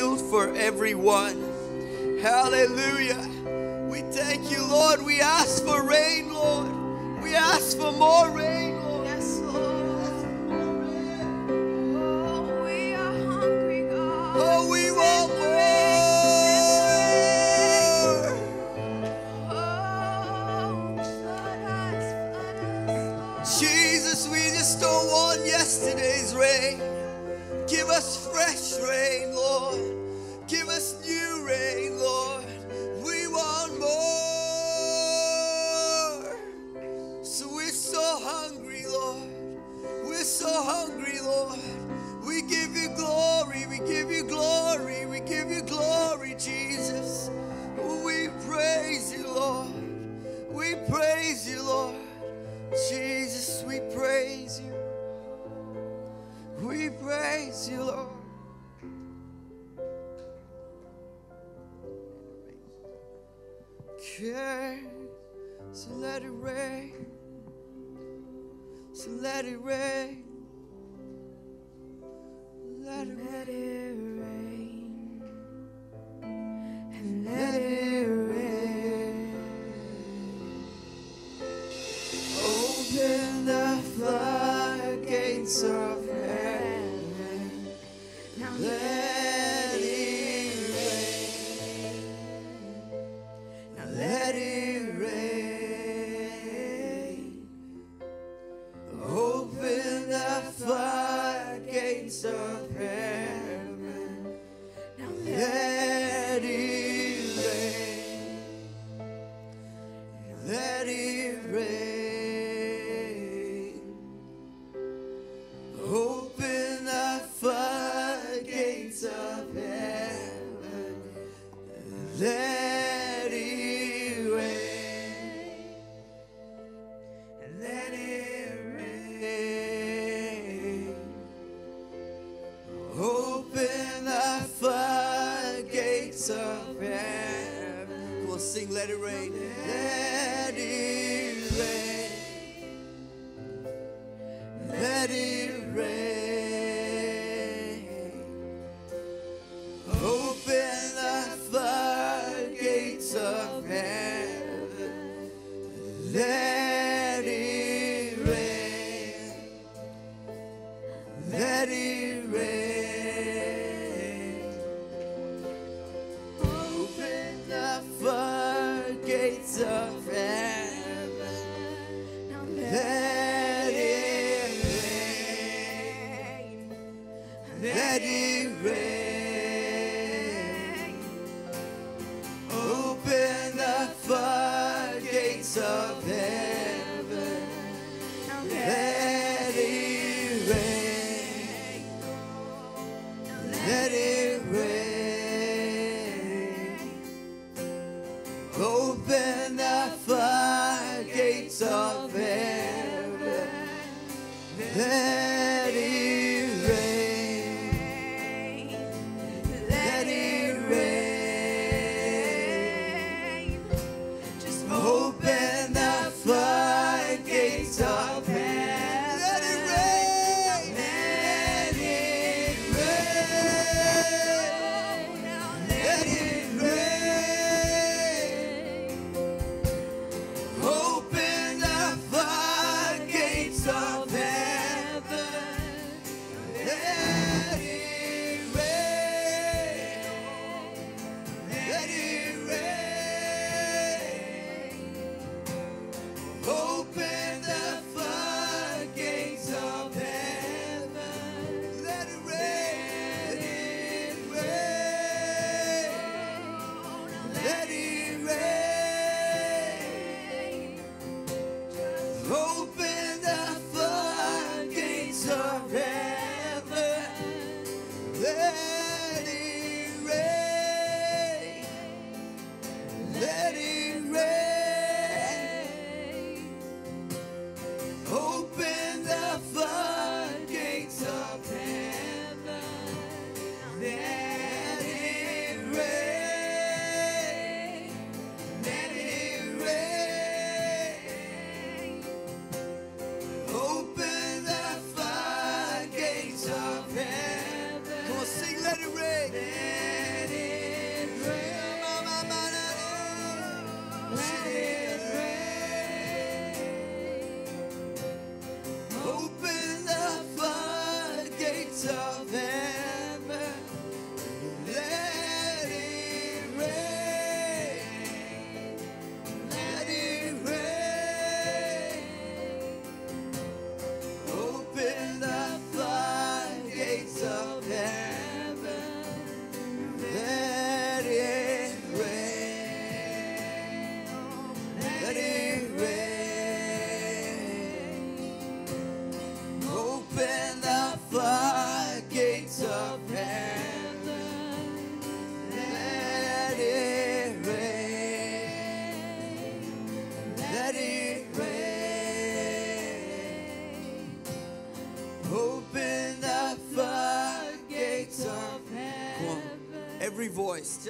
healed for everyone. Hallelujah. We thank you, Lord. We ask for rain, Lord. We ask for more rain. Oh, Today's rain. Give us fresh rain, so let it rain. So let it rain. Let it, rain. And let, it rain. Open the floodgates of heaven.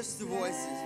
Just the voices.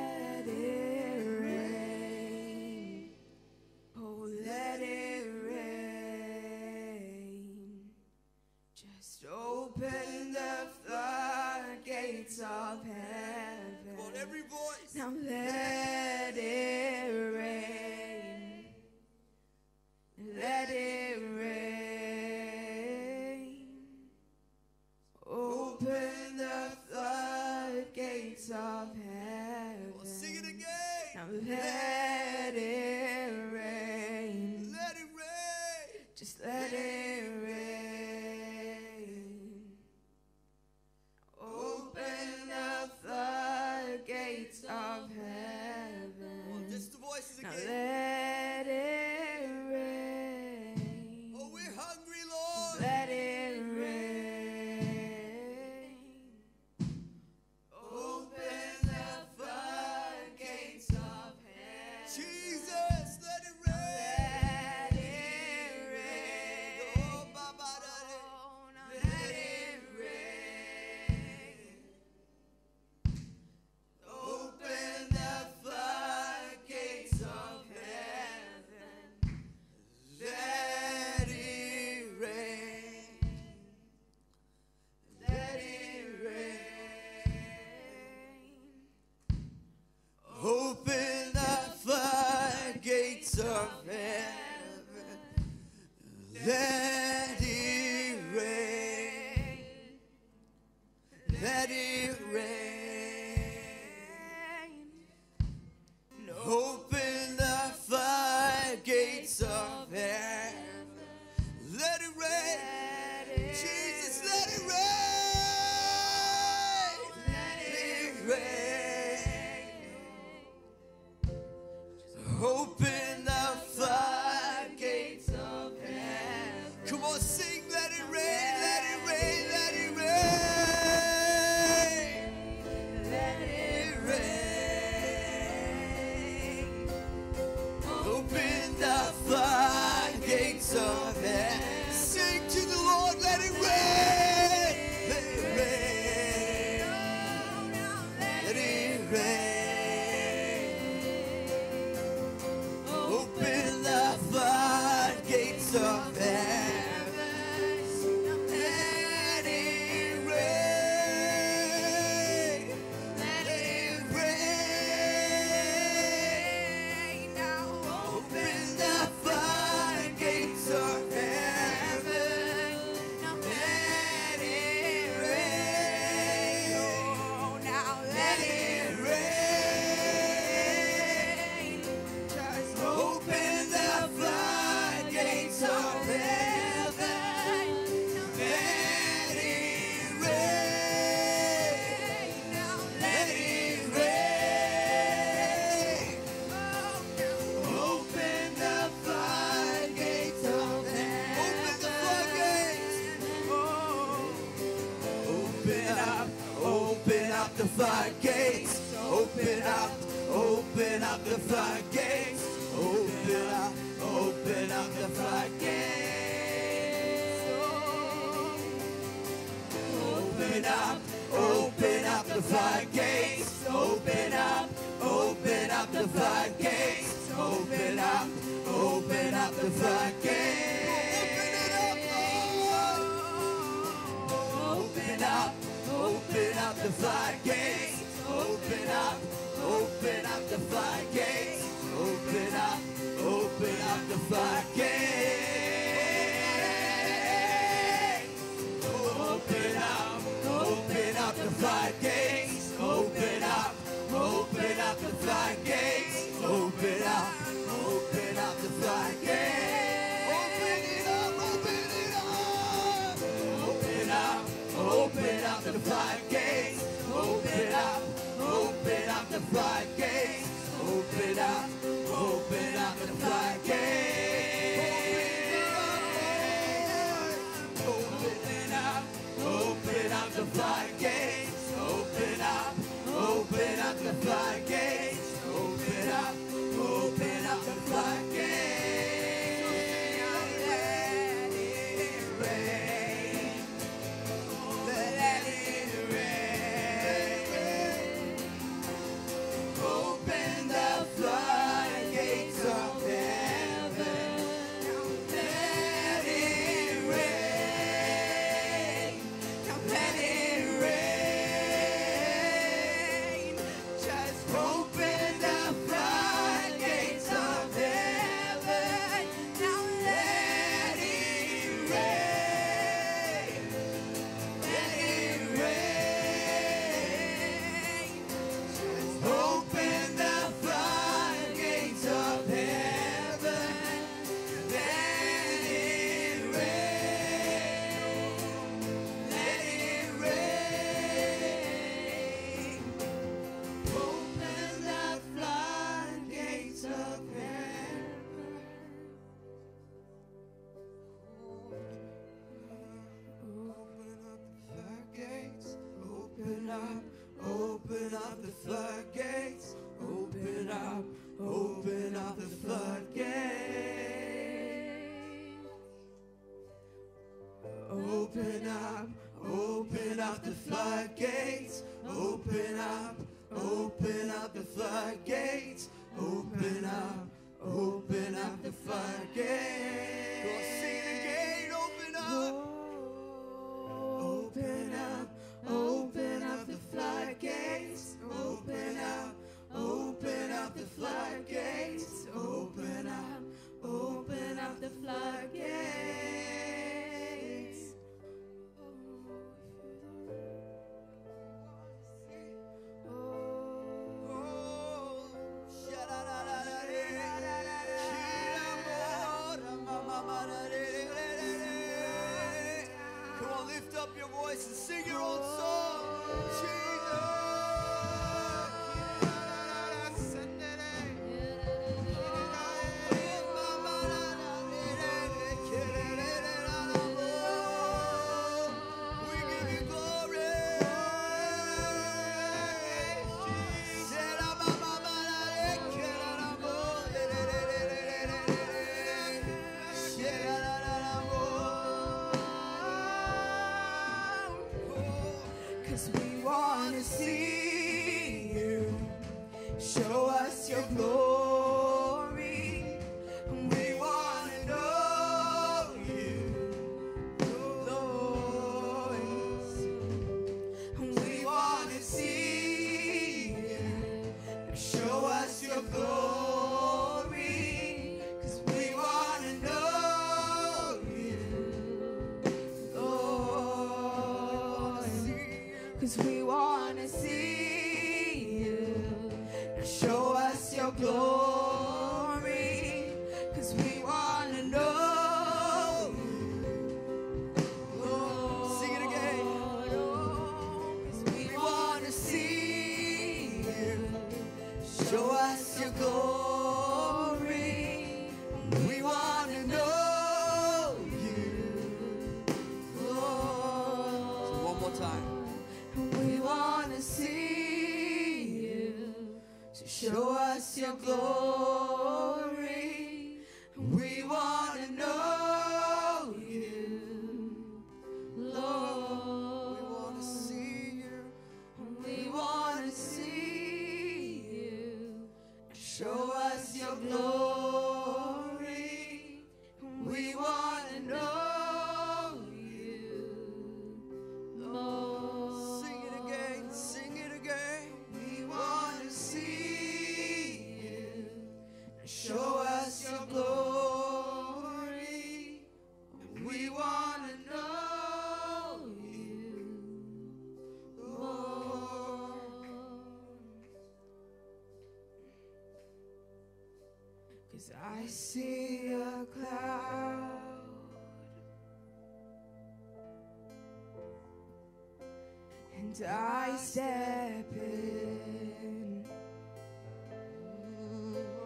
and I step in.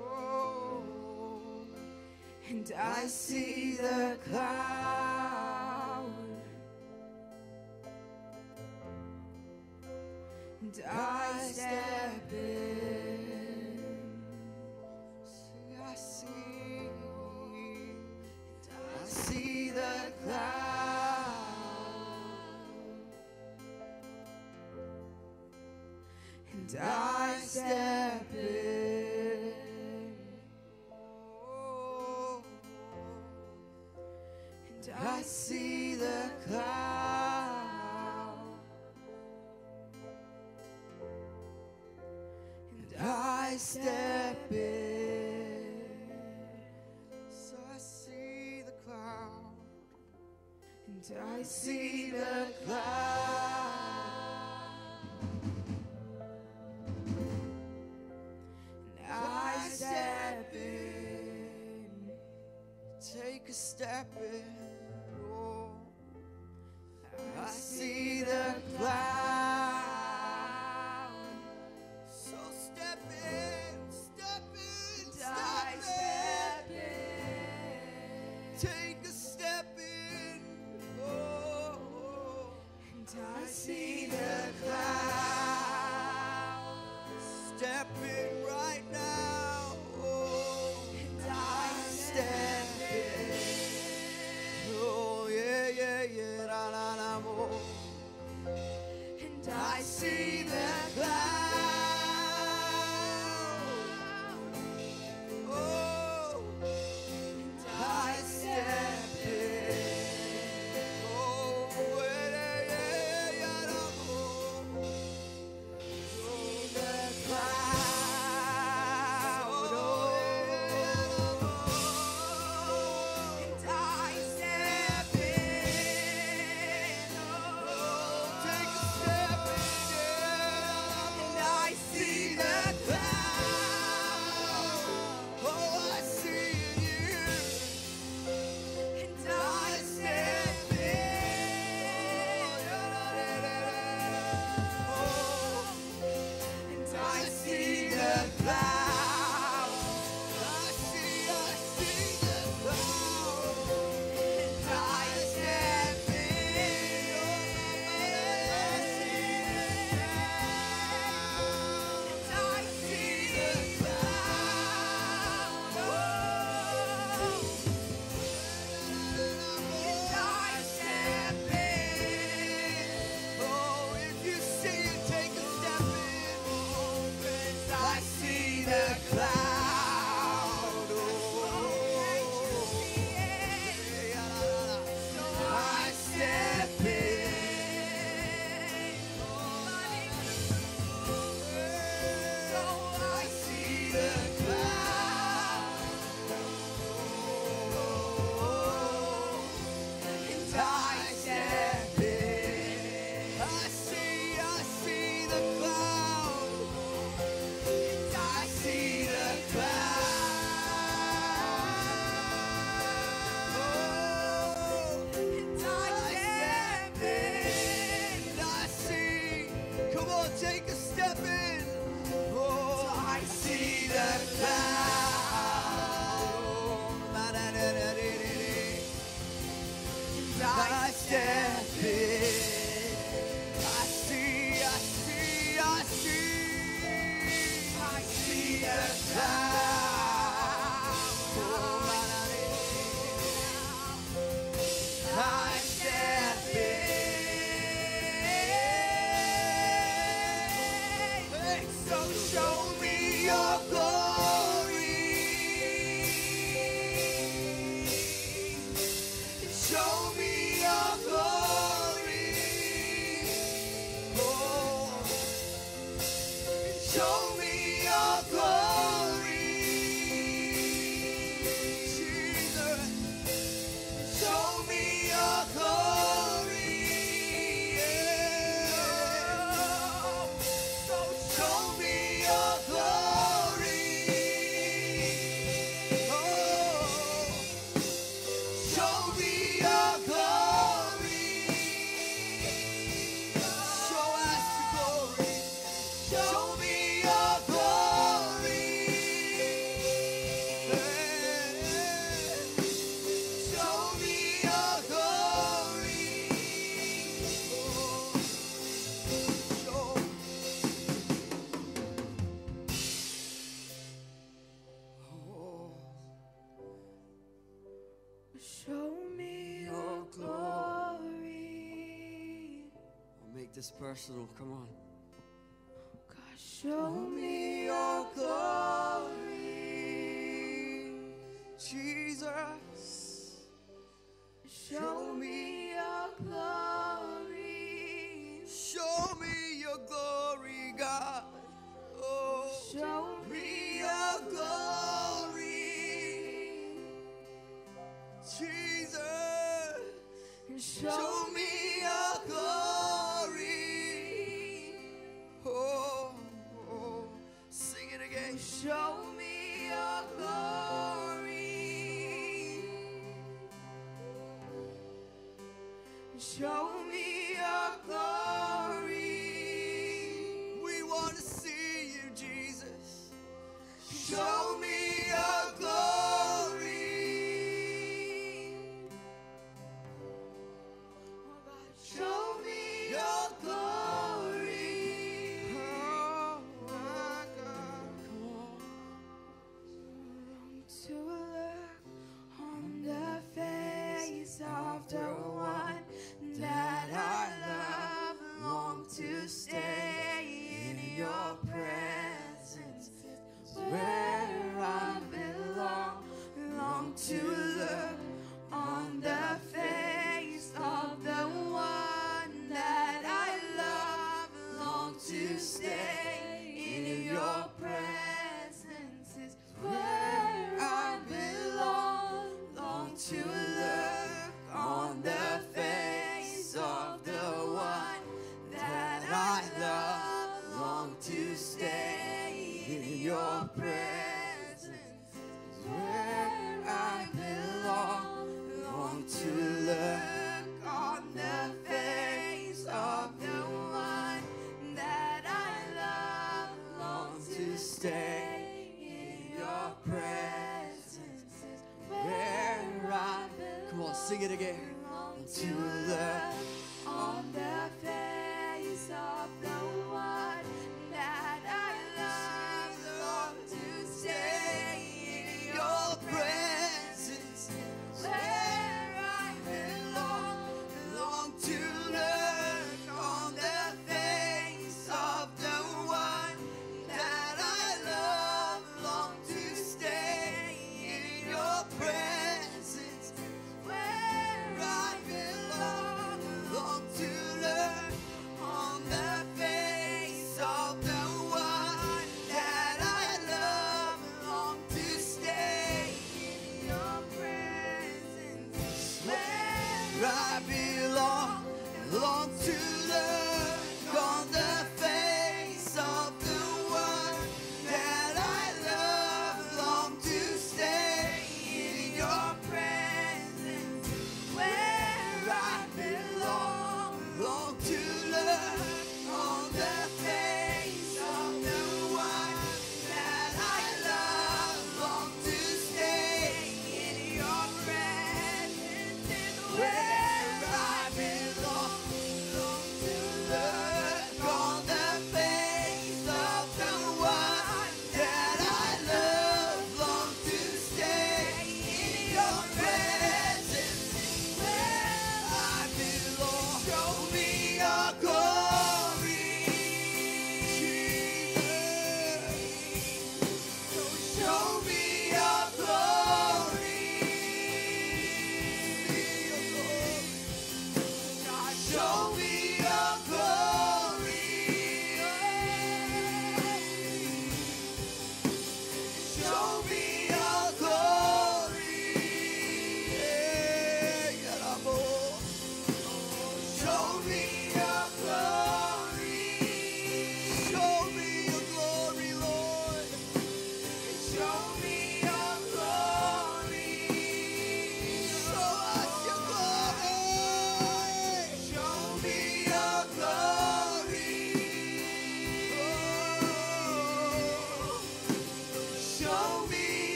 Oh, and I see the clouds. I stand. step in. make this personal. Come on. God, show me your glory, Jesus. Show me your glory. Show me your glory, God. Oh, show me your glory, Jesus. Show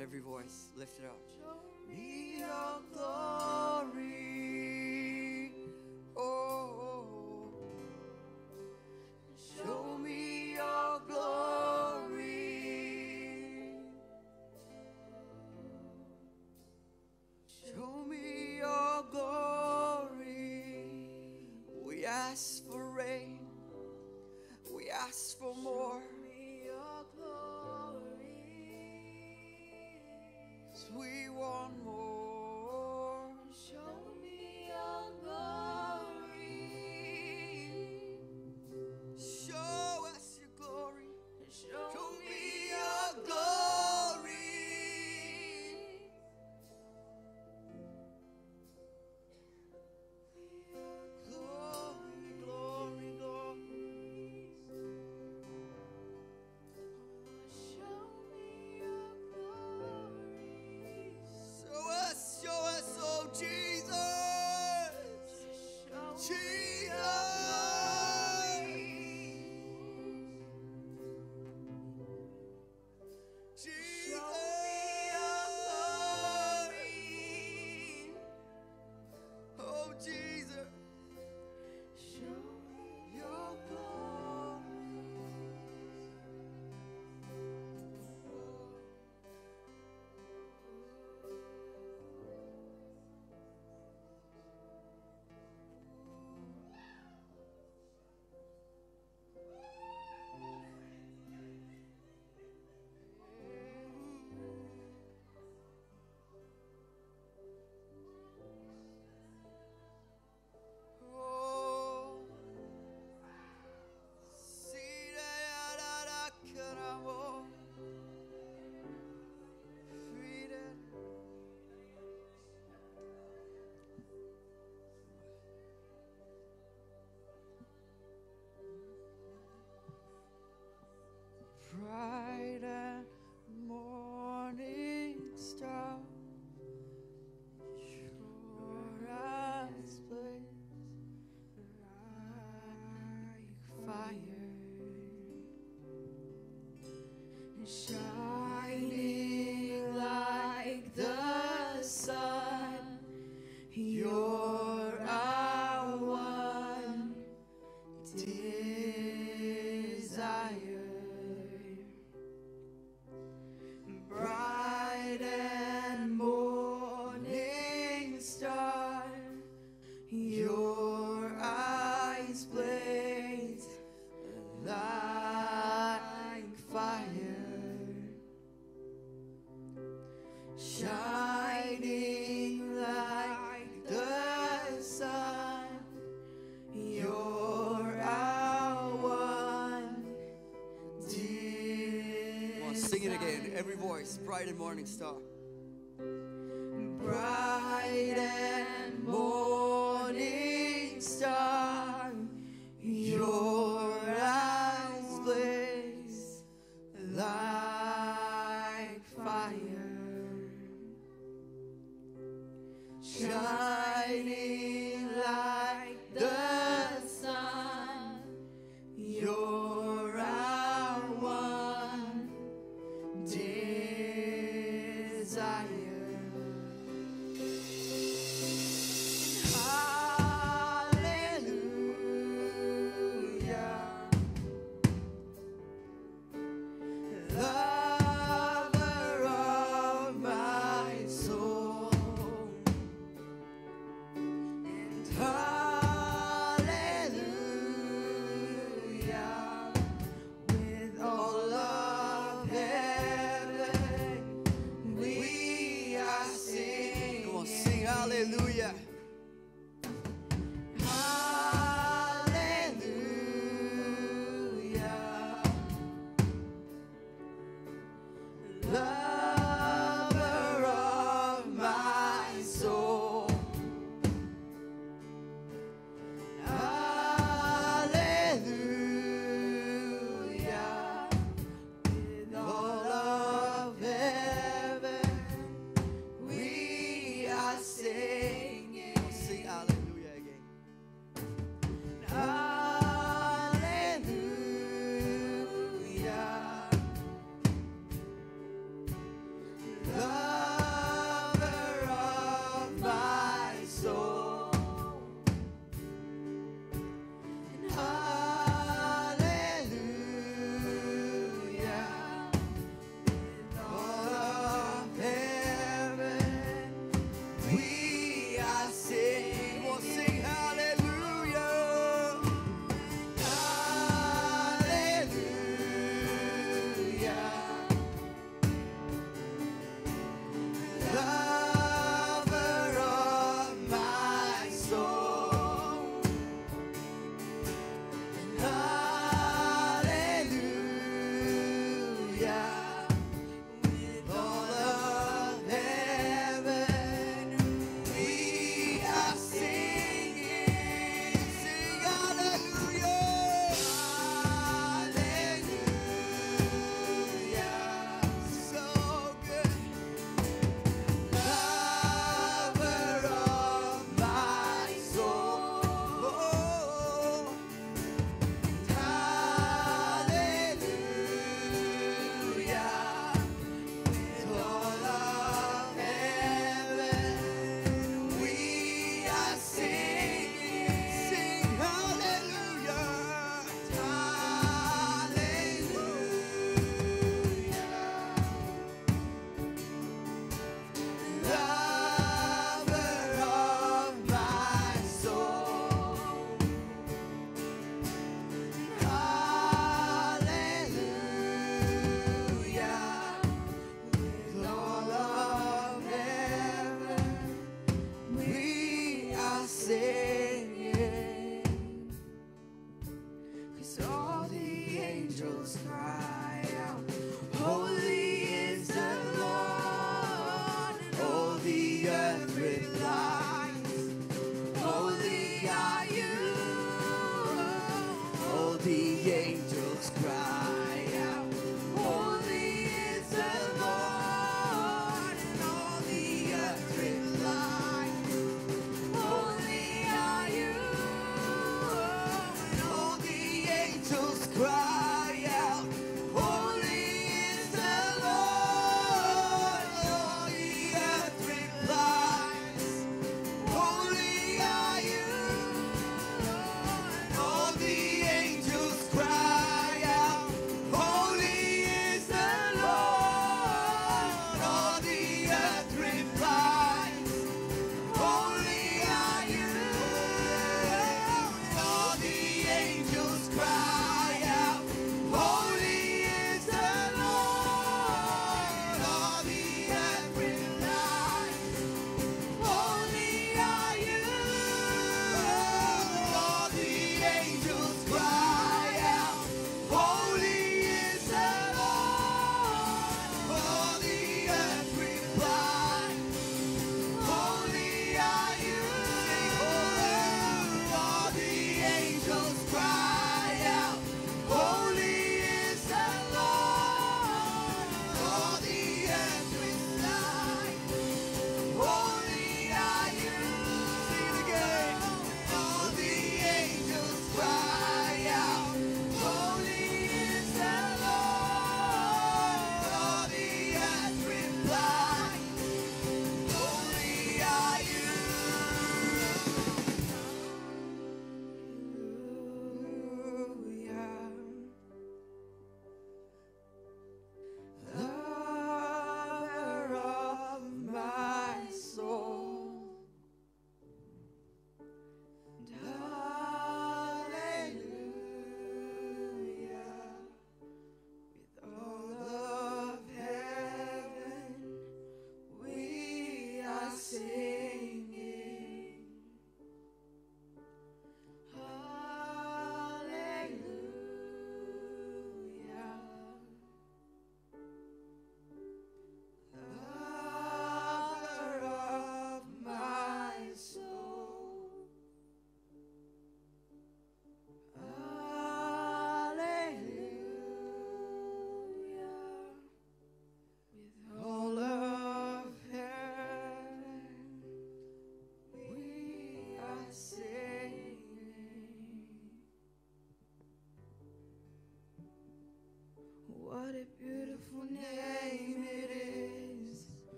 every voice, lift it up. show. Bright and morning star.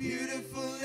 Beautiful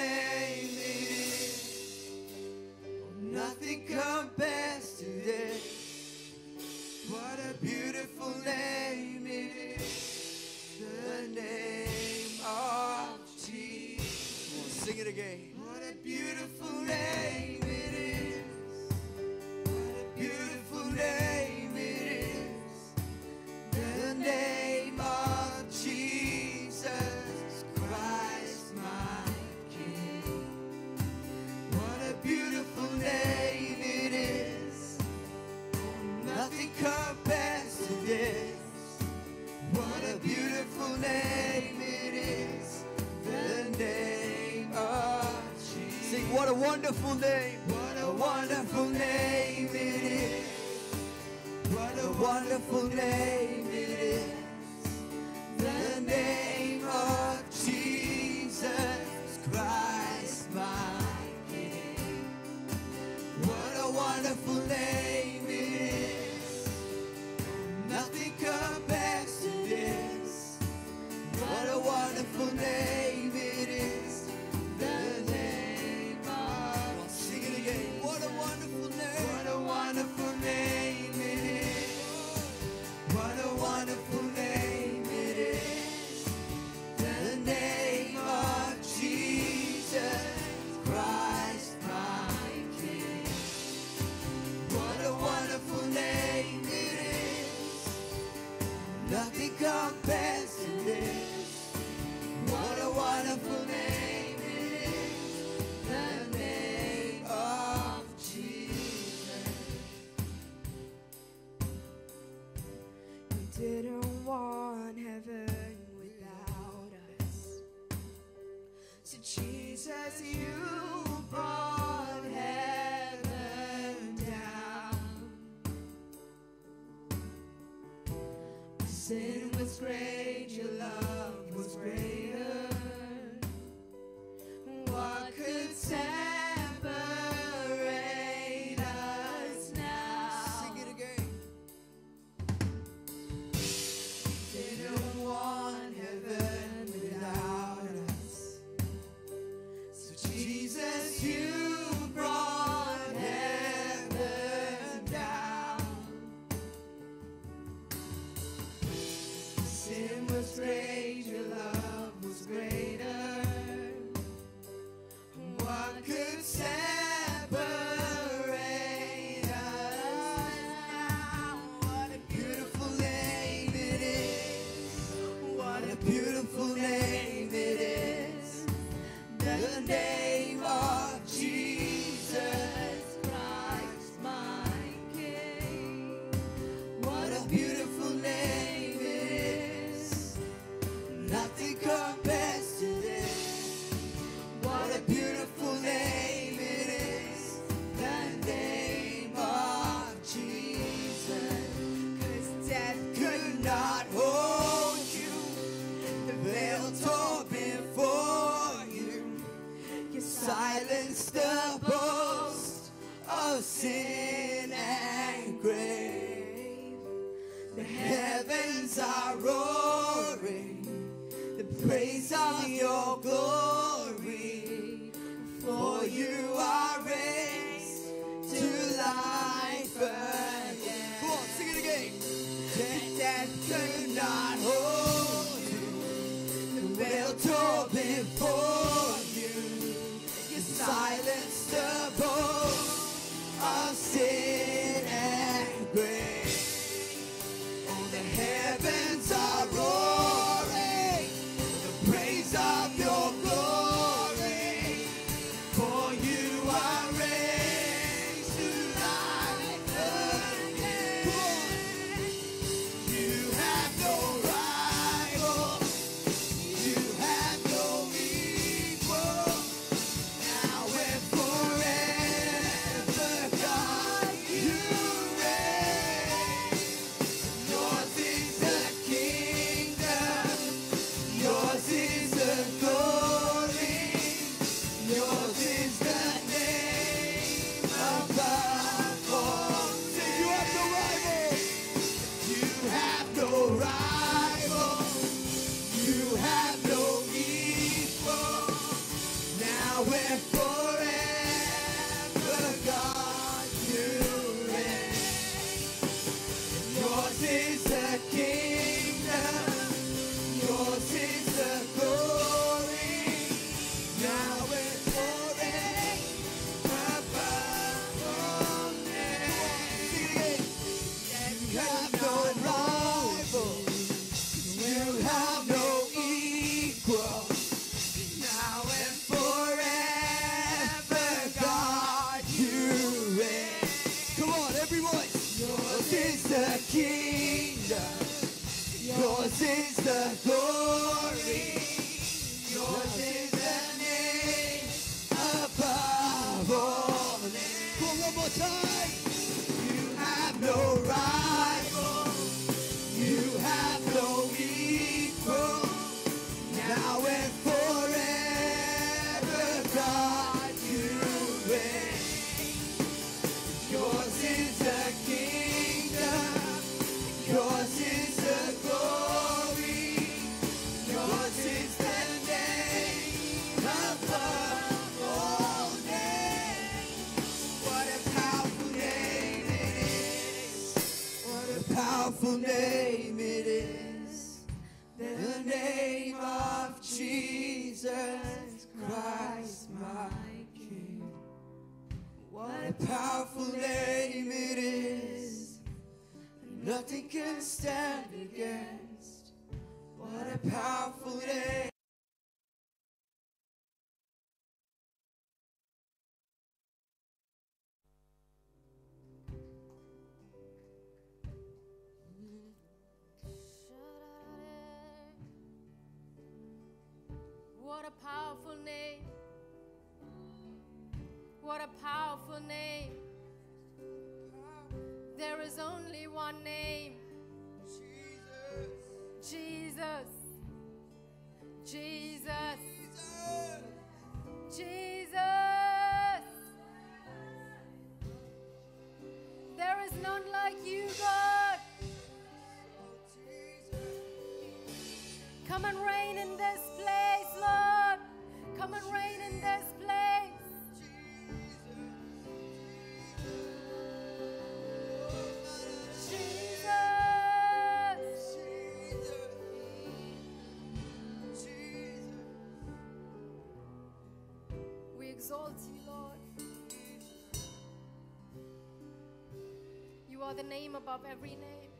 the name above every name.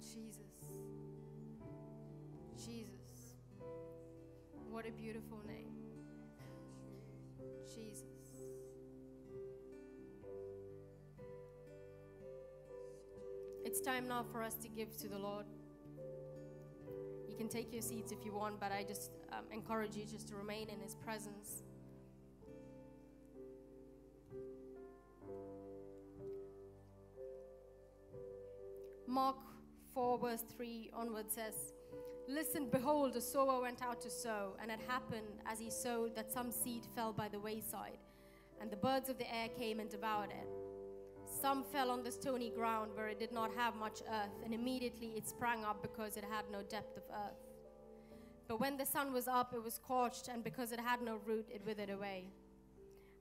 Jesus. Jesus. What a beautiful name. Jesus. It's time now for us to give to the Lord. You can take your seats if you want, but I just um, encourage you just to remain in His presence. Mark 4, verse 3 onward says, Listen, behold, a sower went out to sow, and it happened as he sowed that some seed fell by the wayside, and the birds of the air came and devoured it. Some fell on the stony ground where it did not have much earth, and immediately it sprang up because it had no depth of earth. But when the sun was up, it was scorched, and because it had no root, it withered away.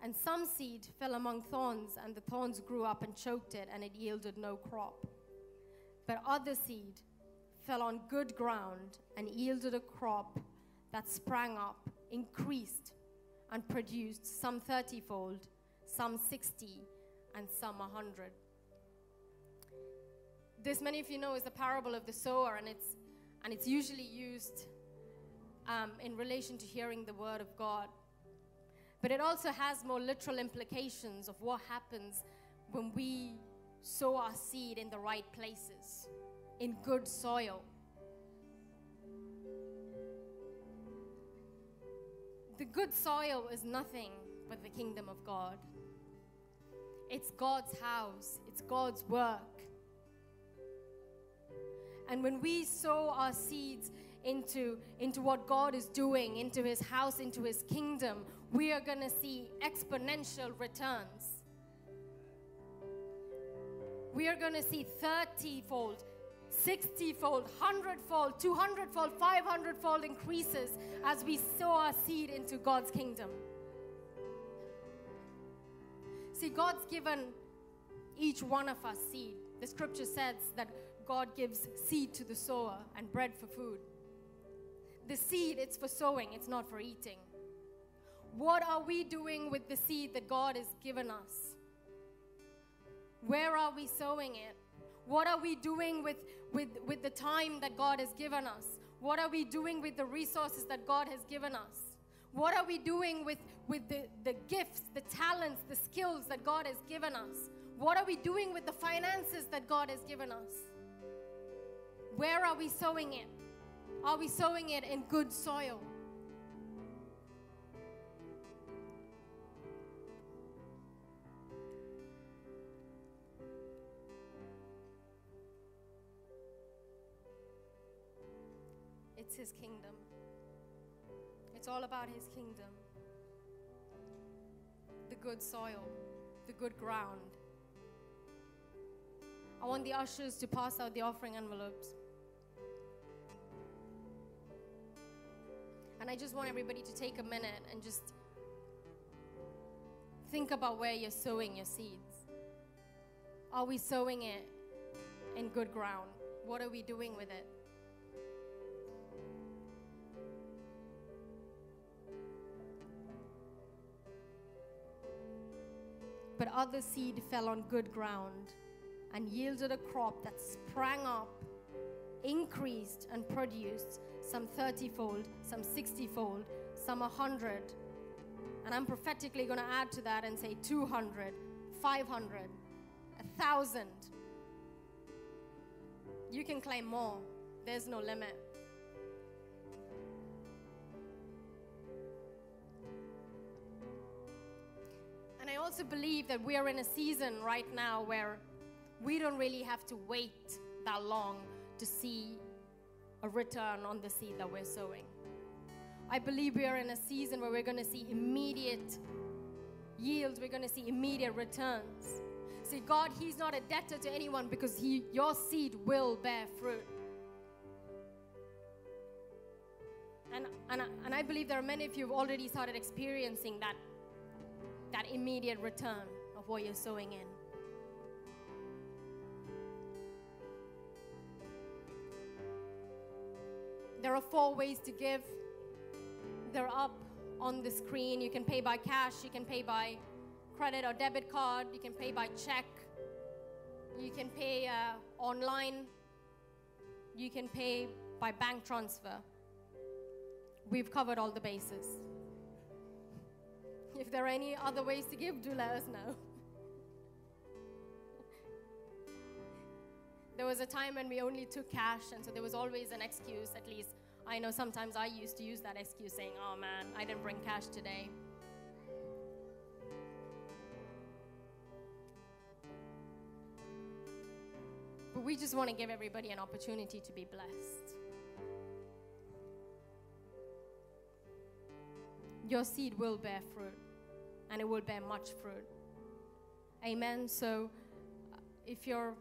And some seed fell among thorns, and the thorns grew up and choked it, and it yielded no crop. But other seed fell on good ground and yielded a crop that sprang up, increased, and produced some thirtyfold, some sixty, and some a hundred. This, many of you know, is the parable of the sower, and it's, and it's usually used um, in relation to hearing the word of God. But it also has more literal implications of what happens when we sow our seed in the right places, in good soil. The good soil is nothing but the kingdom of God. It's God's house, it's God's work. And when we sow our seeds into, into what God is doing, into His house, into His kingdom, we are going to see exponential returns. We are going to see 30 fold, 60 fold, 100 fold, 200 fold, 500 fold increases as we sow our seed into God's kingdom. See, God's given each one of us seed. The scripture says that God gives seed to the sower and bread for food. The seed, it's for sowing, it's not for eating. What are we doing with the seed that God has given us? Where are we sowing it? What are we doing with, with, with the time that God has given us? What are we doing with the resources that God has given us? What are we doing with, with the, the gifts, the talents, the skills that God has given us? What are we doing with the finances that God has given us? Where are we sowing it? Are we sowing it in good soil? It's His kingdom. It's all about His kingdom. The good soil, the good ground. I want the ushers to pass out the offering envelopes. And I just want everybody to take a minute and just think about where you're sowing your seeds. Are we sowing it in good ground? What are we doing with it? But other seed fell on good ground and yielded a crop that sprang up, increased, and produced some 30 fold, some 60 fold, some 100. And I'm prophetically going to add to that and say 200, 500, 1,000. You can claim more, there's no limit. Also believe that we are in a season right now where we don't really have to wait that long to see a return on the seed that we're sowing. I believe we are in a season where we're going to see immediate yields, we're going to see immediate returns. See, God, He's not a debtor to anyone because he, your seed will bear fruit. And, and, I, and I believe there are many of you who have already started experiencing that immediate return of what you're sowing in. There are four ways to give. They're up on the screen. You can pay by cash, you can pay by credit or debit card, you can pay by check, you can pay uh, online, you can pay by bank transfer. We've covered all the bases. If there are any other ways to give, do let us know. there was a time when we only took cash, and so there was always an excuse, at least. I know sometimes I used to use that excuse saying, oh man, I didn't bring cash today. But we just want to give everybody an opportunity to be blessed. Your seed will bear fruit, and it will bear much fruit. Amen. So, uh, if you're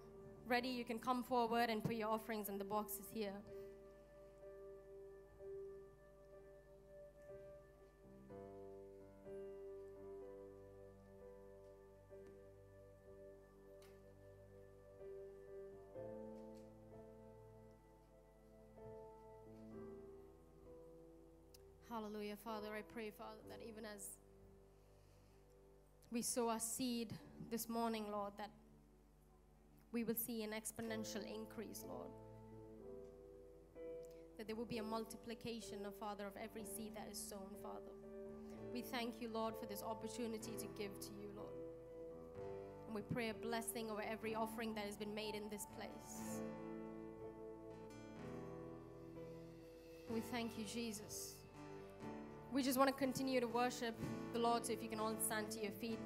ready, you can come forward and put your offerings in the boxes here. Hallelujah. Father, I pray, Father, that even as we sow our seed this morning, Lord, that we will see an exponential increase, Lord. That there will be a multiplication, oh Father, of every seed that is sown, Father. We thank you, Lord, for this opportunity to give to you, Lord. And we pray a blessing over every offering that has been made in this place. We thank you, Jesus. We just want to continue to worship the Lord, so if you can all stand to your feet.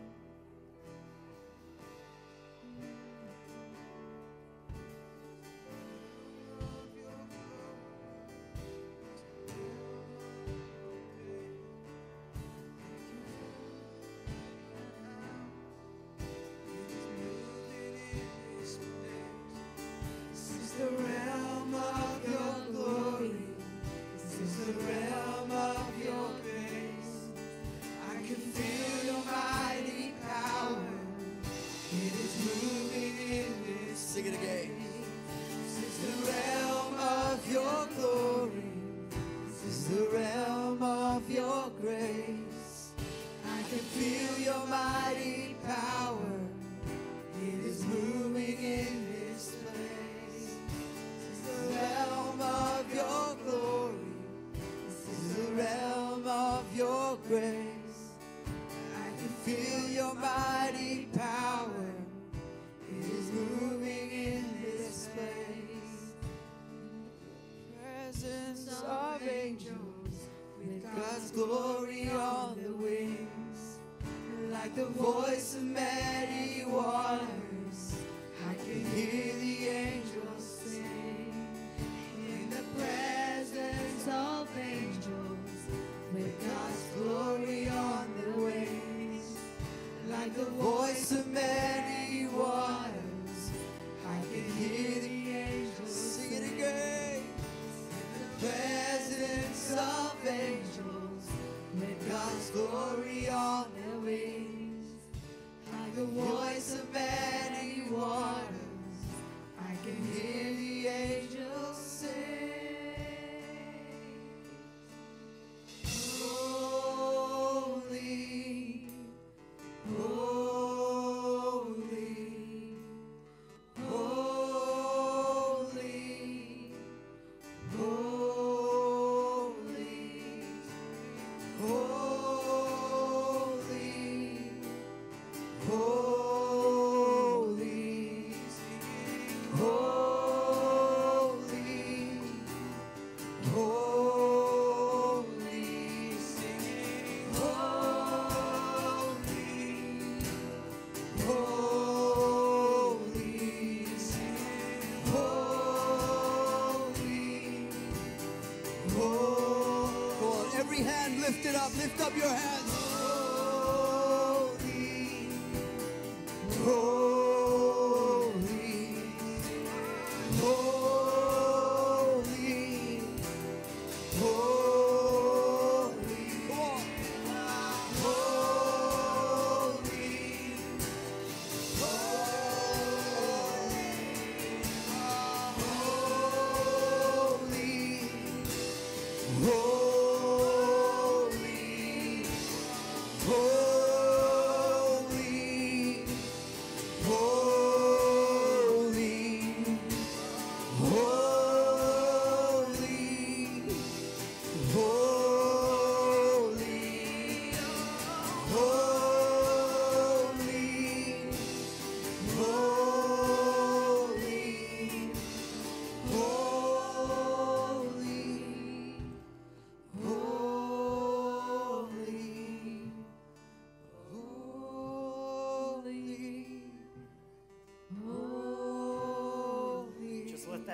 Lift up your hands.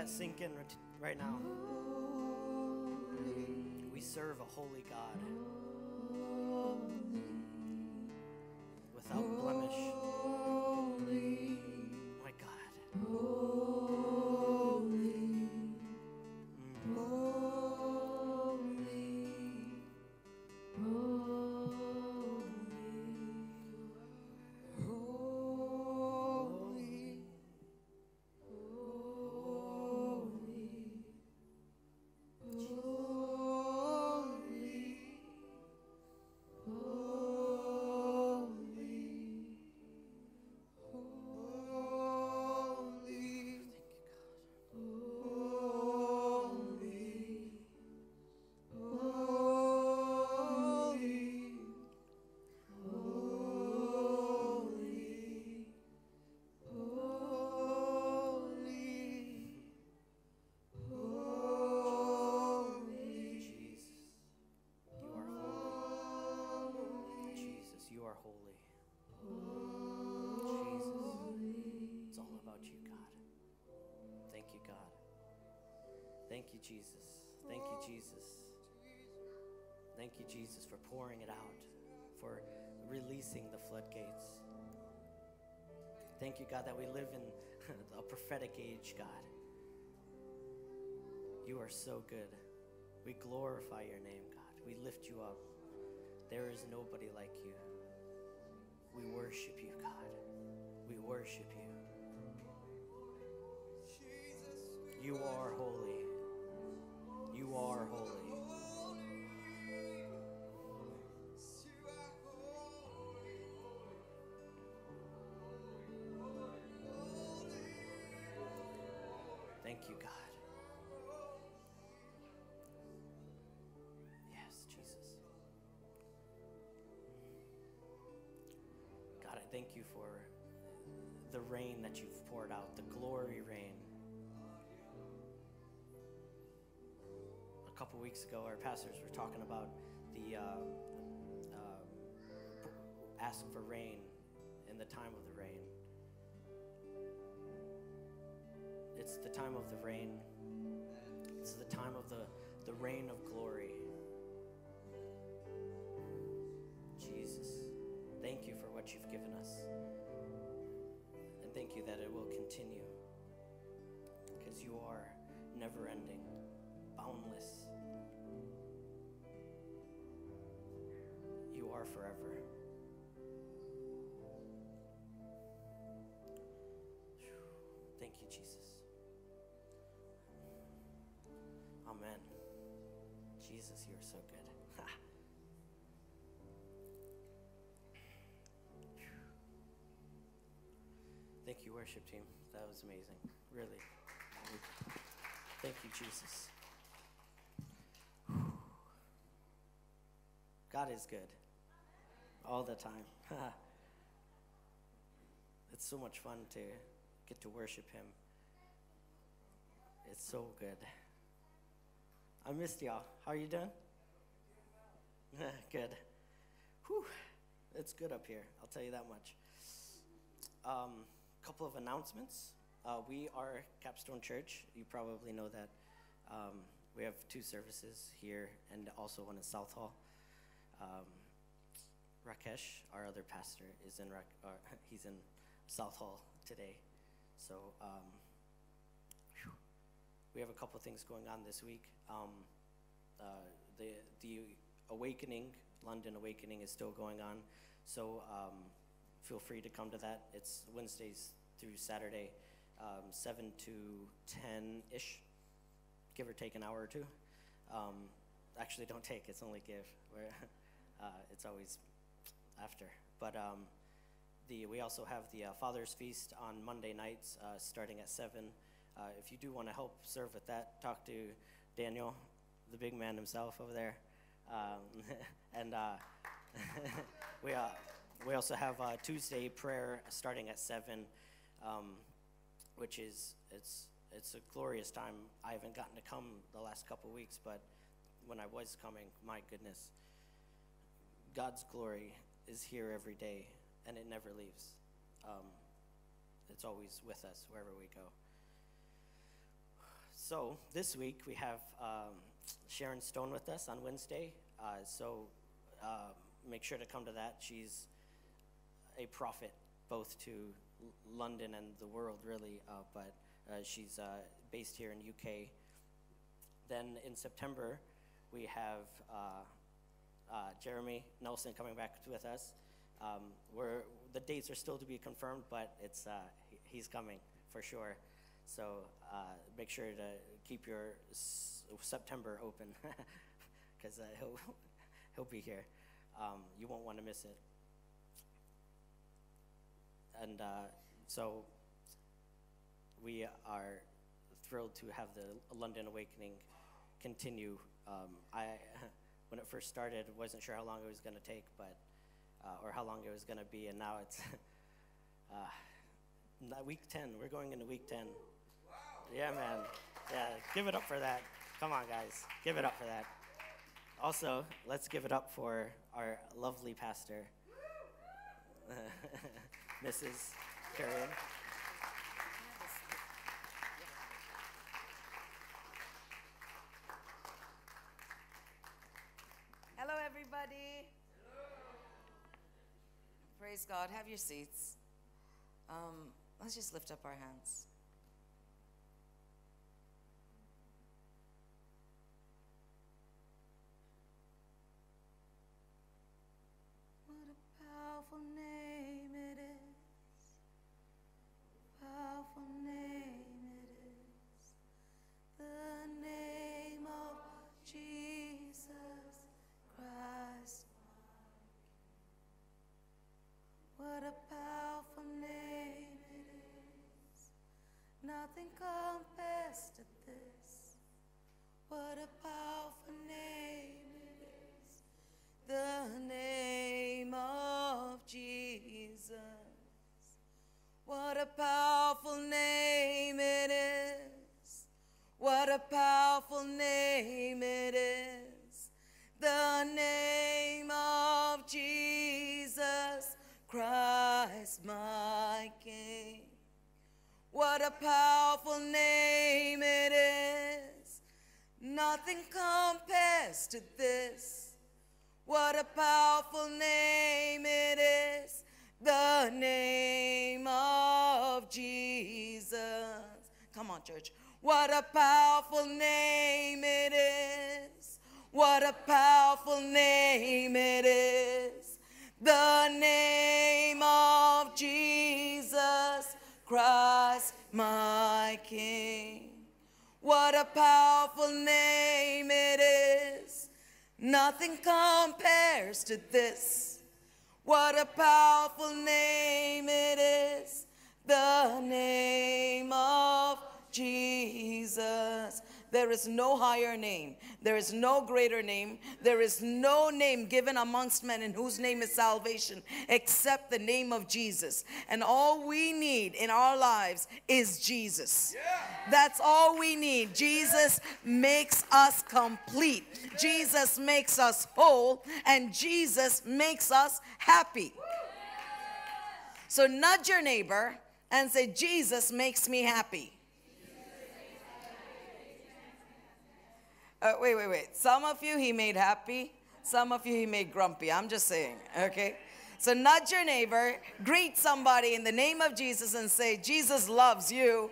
That sink in right now. Thank you, Jesus. Thank you, Jesus. Thank you, Jesus, for pouring it out, for releasing the floodgates. Thank you, God, that we live in a prophetic age, God. You are so good. We glorify your name, God. We lift you up. There is nobody like you. We worship you, God. We worship you. You are holy. Thank you for the rain that you've poured out, the glory rain. A couple weeks ago, our pastors were talking about the uh, uh, ask for rain in the time of the rain. It's the time of the rain. It's the time of the, the rain of glory. Thank you for what you've given us. And thank you that it will continue. Because you are never ending, boundless. You are forever. Thank you, Jesus. Amen. Jesus, you are so good. Thank you, worship team. That was amazing. Really. Thank you, Jesus. God is good all the time. it's so much fun to get to worship Him. It's so good. I missed y'all. How are you doing? good. Whew. It's good up here. I'll tell you that much. Um, couple of announcements. Uh, we are Capstone Church. You probably know that. Um, we have two services here and also one in Southall. Um, Rakesh, our other pastor, is in Rak- or, he's in Southall today. So um, we have a couple things going on this week. Um, uh, the the awakening, London Awakening, is still going on. So um, feel free to come to that. It's Wednesdays through Saturday, um, seven to ten ish, give or take an hour or two. Um, actually, don't take. It's only give. Uh, it's always after. But um, the, we also have the uh, Father's Feast on Monday nights uh, starting at 7. Uh, if you do want to help serve with that, talk to Daniel, the big man himself over there. Um, and uh, we, uh, we also have uh, Tuesday prayer starting at 7, um, which is it's, it's a glorious time. I haven't gotten to come the last couple weeks, but when I was coming, my goodness, God's glory is here every day, and it never leaves. Um, it's always with us wherever we go. So this week we have um, Sharon Stone with us on Wednesday. Uh, so uh, make sure to come to that. She's a prophet both to London and the world, really. Uh, but uh, she's uh, based here in UK. Then in September we have uh, uh, Jeremy Nelson coming back with us. Um, we're, the dates are still to be confirmed, but it's, uh, he's coming for sure. So make sure to keep your September open because he'll, he'll be here. Um, you won't want to miss it. And uh, so we are thrilled to have the London Awakening continue. Um, I, when it first started, wasn't sure how long it was going to take, but uh, or how long it was going to be, and now it's uh, week ten. We're going into week ten. Yeah, man. Yeah, give it up for that. Come on, guys, give it up for that. Also, let's give it up for our lovely pastor, Mrs. Kurian. Hello, everybody. Praise God. Have your seats. Um, let's just lift up our hands. What a powerful name a powerful name it is. What a powerful name it is. The name of Jesus Christ, my King. What a powerful name it is. Nothing compares to this. What a powerful name it is. The name of Jesus. There is no higher name. There is no greater name. There is no name given amongst men in whose name is salvation except the name of Jesus. And all we need in our lives is Jesus. That's all we need. Jesus makes us complete. Jesus makes us whole. And Jesus makes us happy. So nudge your neighbor and say, Jesus makes me happy. Uh, wait, wait, wait. Some of you he made happy, some of you he made grumpy. I'm just saying, okay? So nudge your neighbor, greet somebody in the name of Jesus and say, Jesus loves you.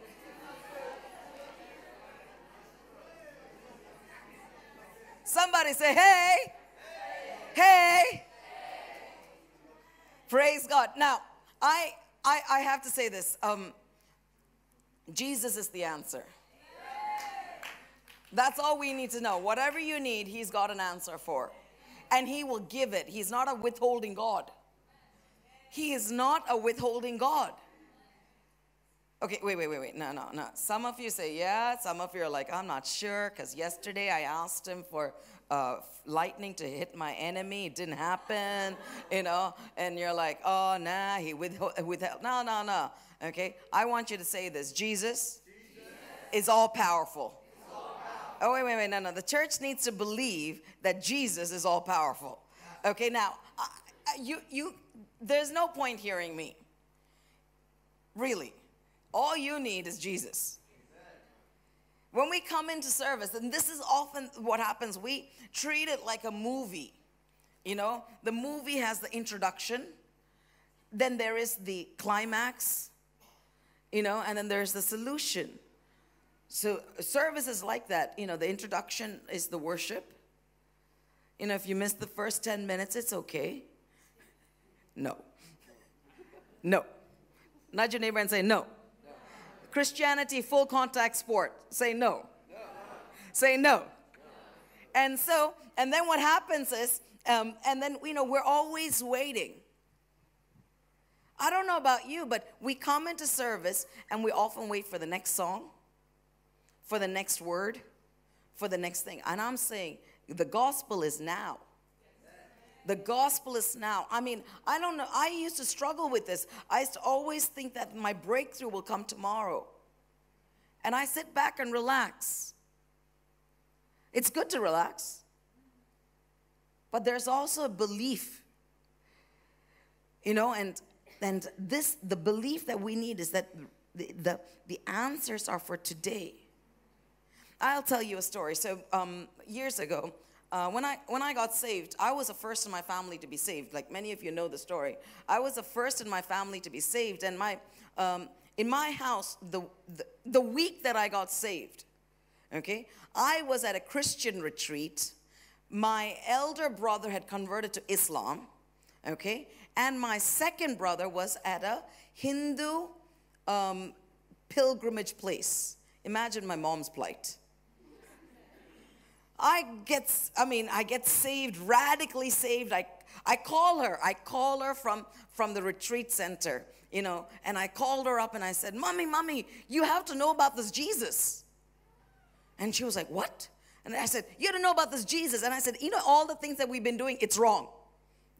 Somebody say, hey, hey. hey. Praise God. Now, I, I, I have to say this. Um, Jesus is the answer. That's all we need to know. Whatever you need, He's got an answer for. And He will give it. He's not a withholding God. He is not a withholding God. Okay, wait, wait, wait, wait. No, no, no. Some of you say, yeah. Some of you are like, I'm not sure because yesterday I asked Him for uh, lightning to hit my enemy. It didn't happen, you know. And you're like, oh, nah, He withheld. withheld. No, no, no. Okay, I want you to say this Jesus, Jesus. is all powerful. Oh, wait, wait, wait. No, no. The church needs to believe that Jesus is all powerful. Okay, now, uh, uh, you, you, there's no point hearing me. Really. All you need is Jesus. When we come into service, and this is often what happens, we treat it like a movie. You know, the movie has the introduction, then there is the climax, you know, and then there's the solution. So service is like that. You know, the introduction is the worship. You know, if you miss the first 10 minutes, it's okay. No. No. Nudge your neighbor and say no. no. Christianity, full contact sport. Say no. no. Say no. no. And so, and then what happens is, um, and then, you know, we're always waiting. I don't know about you, but we come into service and we often wait for the next song for the next word, for the next thing. And I'm saying the gospel is now. The gospel is now. I mean, I don't know. I used to struggle with this. I used to always think that my breakthrough will come tomorrow. And I sit back and relax. It's good to relax. But there's also a belief. You know, and and this the belief that we need is that the, the, the answers are for today. I'll tell you a story. So um, years ago, uh, when I when I got saved, I was the first in my family to be saved. Like many of you know the story. I was the first in my family to be saved, and my um, in my house the, the the week that I got saved, okay, I was at a Christian retreat. My elder brother had converted to Islam, okay, and my second brother was at a Hindu um, pilgrimage place. Imagine my mom's plight. I get, I mean, I get saved, radically saved. I, I call her. I call her from, from the retreat center, you know, and I called her up and I said, Mommy, Mommy, you have to know about this Jesus. And she was like, What? And I said, You don't know about this Jesus. And I said, You know, all the things that we've been doing, it's wrong.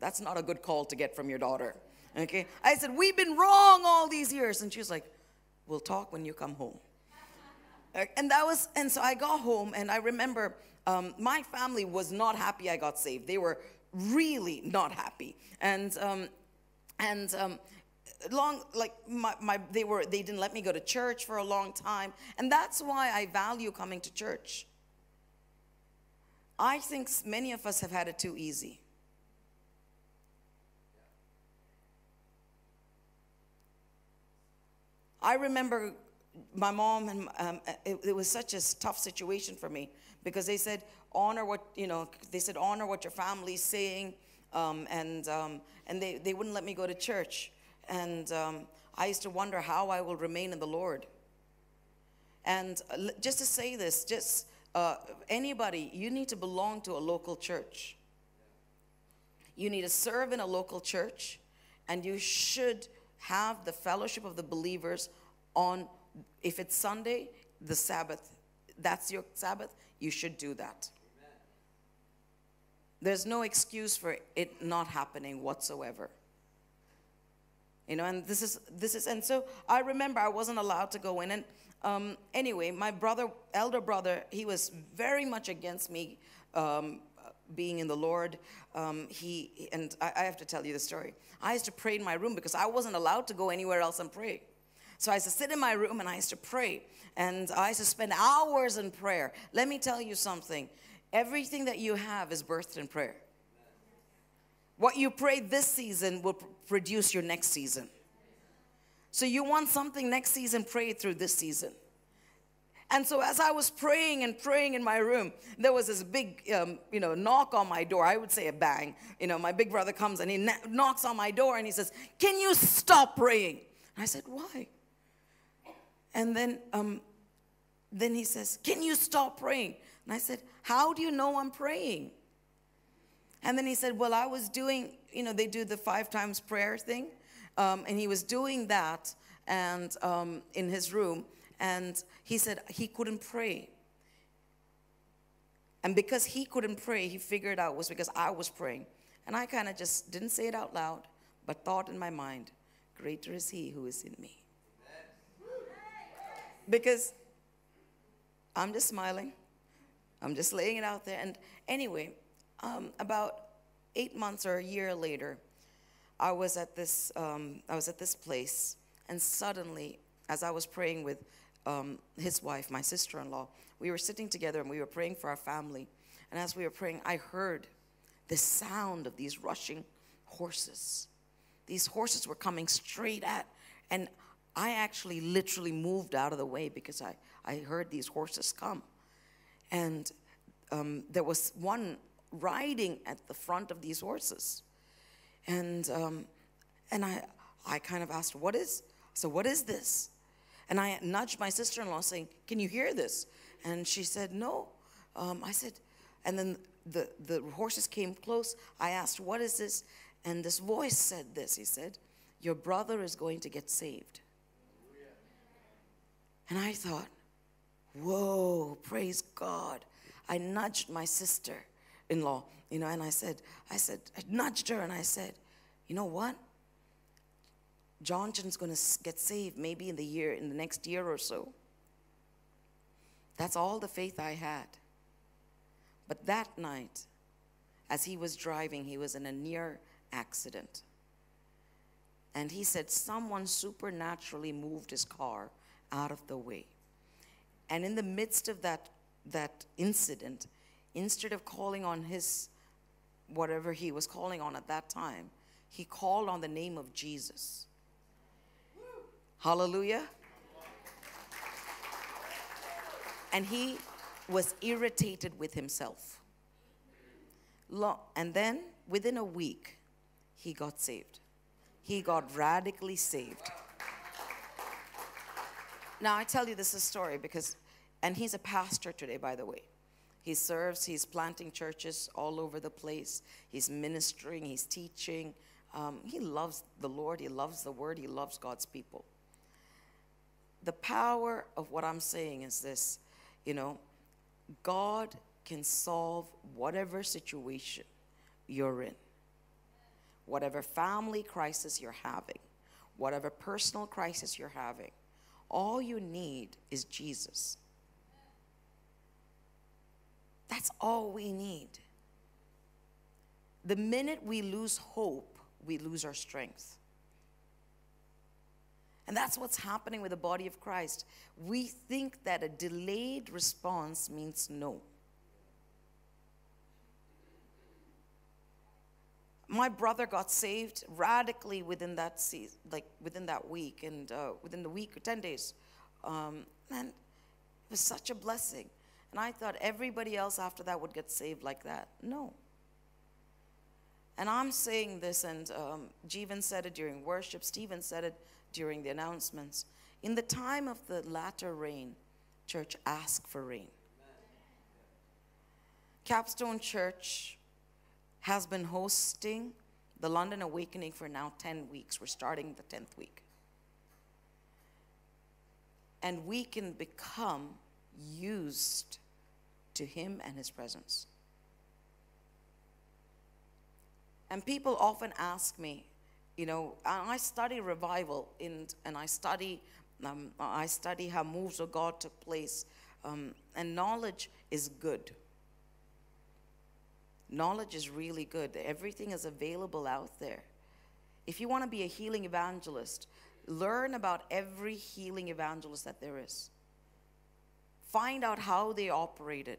That's not a good call to get from your daughter. Okay? I said, We've been wrong all these years. And she was like, We'll talk when you come home. And that was, and so I got home and I remember um, my family was not happy I got saved. They were really not happy. And, um, and, um, long like my, my, they were they didn't let me go to church for a long time and that's why i value coming to church i think many of us have had it too easy i remember my mom and um, it, it was such a tough situation for me because they said honor what you know they said honor what your family's saying um, and um, and they, they wouldn't let me go to church. And um, i used to wonder how i will remain in the lord. And uh, just to say this just uh, anybody you need to belong to a local church. You need to serve in a local church and you should have the fellowship of the believers on if it's sunday the sabbath. That's your sabbath you should do that. There's no excuse for it not happening whatsoever. You know, and this is this is and so I remember I wasn't allowed to go in and um, anyway, my brother, elder brother, he was very much against me um, being in the Lord. Um, he and I, I have to tell you the story. I used to pray in my room because I wasn't allowed to go anywhere else and pray. So I used to sit in my room and I used to pray. And I used to spend hours in prayer. Let me tell you something everything that you have is birthed in prayer. What you pray this season will pr- produce your next season. So you want something next season, pray through this season. And so as I was praying and praying in my room, there was this big, um, you know, knock on my door. I would say a bang. You know, my big brother comes and he knocks on my door and he says, "Can you stop praying?" I said, "Why?" And then, um, then he says, "Can you stop praying?" And I said, "How do you know I'm praying?" And then he said, Well, I was doing, you know, they do the five times prayer thing. Um, and he was doing that and um, in his room. And he said he couldn't pray. And because he couldn't pray, he figured out was because I was praying. And I kind of just didn't say it out loud, but thought in my mind, Greater is he who is in me. Because I'm just smiling. I'm just laying it out there. And anyway, um, about eight months or a year later, I was at this um, I was at this place, and suddenly, as I was praying with um, his wife, my sister-in-law, we were sitting together and we were praying for our family. And as we were praying, I heard the sound of these rushing horses. These horses were coming straight at, and I actually literally moved out of the way because I, I heard these horses come. And um, there was one riding at the front of these horses. And, um, and I, I kind of asked, what is, so what is this? And I nudged my sister-in-law saying, can you hear this? And she said, no. Um, I said, and then the, the horses came close. I asked, what is this? And this voice said this. He said, your brother is going to get saved. And I thought, whoa, praise God. I nudged my sister in law, you know, and I said, I said, I nudged her and I said, you know what? Johnson's going to get saved maybe in the year, in the next year or so. That's all the faith I had. But that night, as he was driving, he was in a near accident. And he said someone supernaturally moved his car out of the way. And in the midst of that, that incident, instead of calling on his, whatever he was calling on at that time, he called on the name of Jesus. Hallelujah. And he was irritated with himself. And then, within a week, he got saved. He got radically saved. Now, I tell you this is a story because, and he's a pastor today, by the way. He serves, he's planting churches all over the place. He's ministering, he's teaching. Um, he loves the Lord, he loves the word, he loves God's people. The power of what I'm saying is this you know, God can solve whatever situation you're in, whatever family crisis you're having, whatever personal crisis you're having. All you need is Jesus. That's all we need. The minute we lose hope, we lose our strength. And that's what's happening with the body of Christ. We think that a delayed response means no. My brother got saved radically within that season, like within that week, and uh, within the week, or ten days, um, and it was such a blessing. And I thought everybody else after that would get saved like that. No. And I'm saying this, and um, Jeevan said it during worship, Stephen said it during the announcements. In the time of the latter rain, church, ask for rain. Capstone Church has been hosting the London Awakening for now 10 weeks. We're starting the 10th week. And we can become used to Him and His presence. And people often ask me, you know, I study revival in, and I study, um, I study how moves of God took place, um, and knowledge is good. Knowledge is really good. Everything is available out there. If you want to be a healing evangelist, learn about every healing evangelist that there is. Find out how they operated.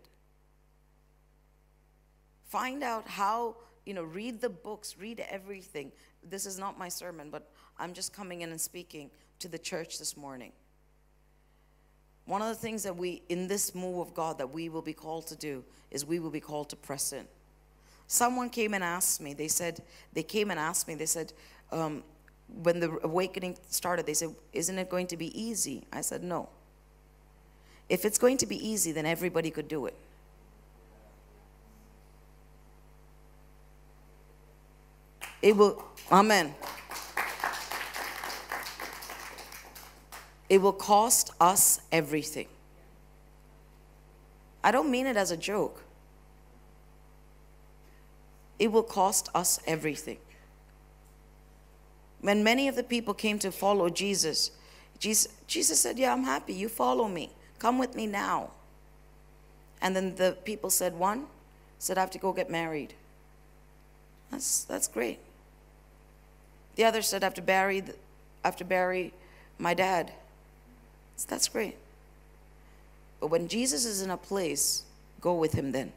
Find out how, you know, read the books, read everything. This is not my sermon, but I'm just coming in and speaking to the church this morning. One of the things that we, in this move of God, that we will be called to do is we will be called to press in. Someone came and asked me, they said, they came and asked me, they said, um, when the awakening started, they said, Isn't it going to be easy? I said, No. If it's going to be easy, then everybody could do it. It will, amen. It will cost us everything. I don't mean it as a joke. It will cost us everything. When many of the people came to follow Jesus, Jesus, Jesus said, Yeah, I'm happy. You follow me. Come with me now. And then the people said, One said, I have to go get married. That's, that's great. The other said, I have to bury, the, I have to bury my dad. That's great. But when Jesus is in a place, go with him then.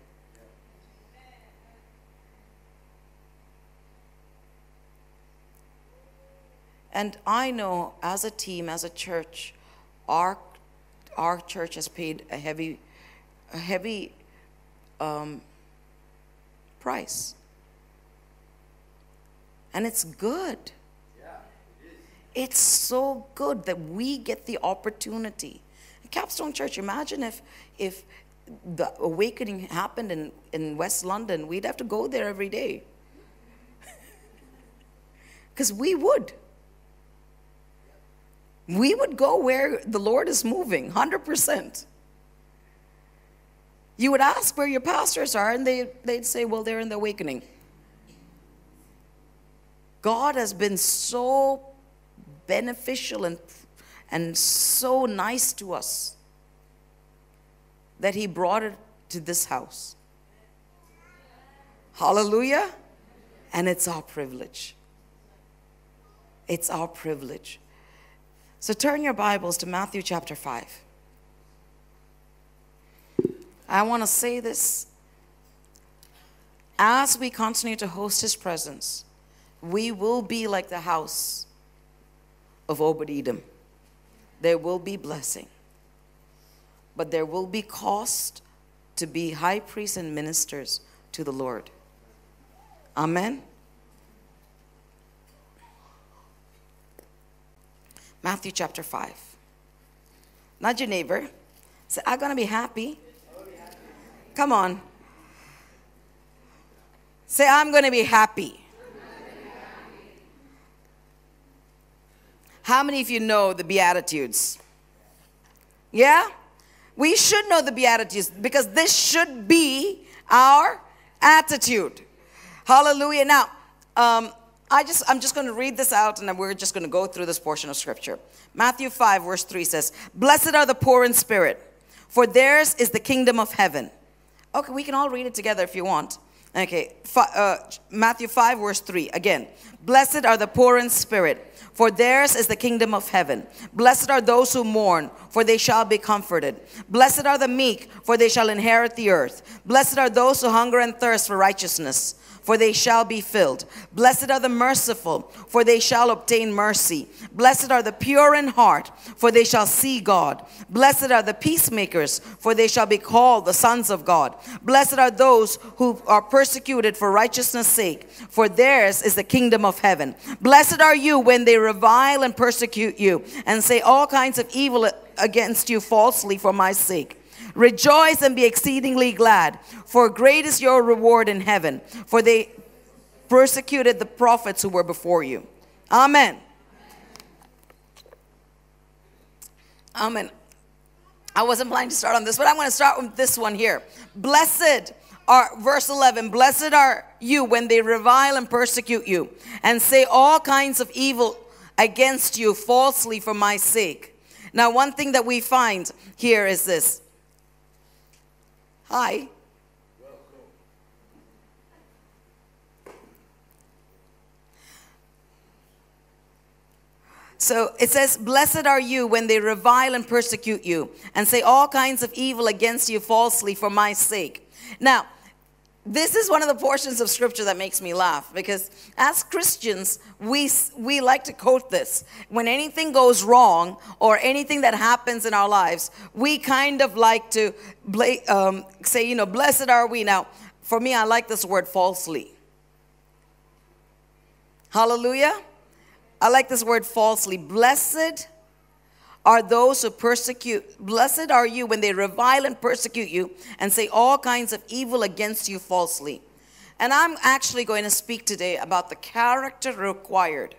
And I know as a team, as a church, our, our church has paid a heavy, a heavy um, price. And it's good. It's so good that we get the opportunity. Capstone Church, imagine if if the awakening happened in, in West London, we'd have to go there every day. Because we would. We would go where the Lord is moving, 100%. You would ask where your pastors are, and they, they'd say, well, they're in the awakening. God has been so beneficial and, and so nice to us that He brought it to this house. Hallelujah. And it's our privilege. It's our privilege. So turn your Bibles to Matthew chapter 5. I want to say this. As we continue to host His presence, we will be like the house of Obed Edom. There will be blessing, but there will be cost to be high priests and ministers to the Lord. Amen. Matthew chapter 5. Not your neighbor. Say, I'm going to be happy. Come on. Say, I'm going to be happy. How many of you know the Beatitudes? Yeah? We should know the Beatitudes because this should be our attitude. Hallelujah. Now, um, I just, I'm just going to read this out and we're just going to go through this portion of scripture. Matthew 5, verse 3 says, Blessed are the poor in spirit, for theirs is the kingdom of heaven. Okay, we can all read it together if you want. Okay, uh, Matthew 5, verse 3. Again, blessed are the poor in spirit for theirs is the kingdom of heaven. Blessed are those who mourn, for they shall be comforted. Blessed are the meek, for they shall inherit the earth. Blessed are those who hunger and thirst for righteousness for they shall be filled. Blessed are the merciful, for they shall obtain mercy. Blessed are the pure in heart, for they shall see God. Blessed are the peacemakers, for they shall be called the sons of God. Blessed are those who are persecuted for righteousness' sake, for theirs is the kingdom of heaven. Blessed are you when they revile and persecute you, and say all kinds of evil against you falsely for my sake. Rejoice and be exceedingly glad, for great is your reward in heaven, for they persecuted the prophets who were before you. Amen. Amen. I wasn't planning to start on this, but I'm going to start with this one here. Blessed are, verse 11, blessed are you when they revile and persecute you and say all kinds of evil against you falsely for my sake. Now, one thing that we find here is this Hi. So So it says, Blessed are you when they revile and persecute you and say all kinds of evil against you falsely for my sake. Now, this is one of the portions of scripture that makes me laugh because as Christians, we, we like to quote this. When anything goes wrong or anything that happens in our lives, we kind of like to um, say, you know, blessed are we. Now, for me, I like this word falsely. Hallelujah. I like this word falsely. Blessed are those who persecute. Blessed are you when they revile and persecute you and say all kinds of evil against you falsely. And I'm actually going to speak today about the character required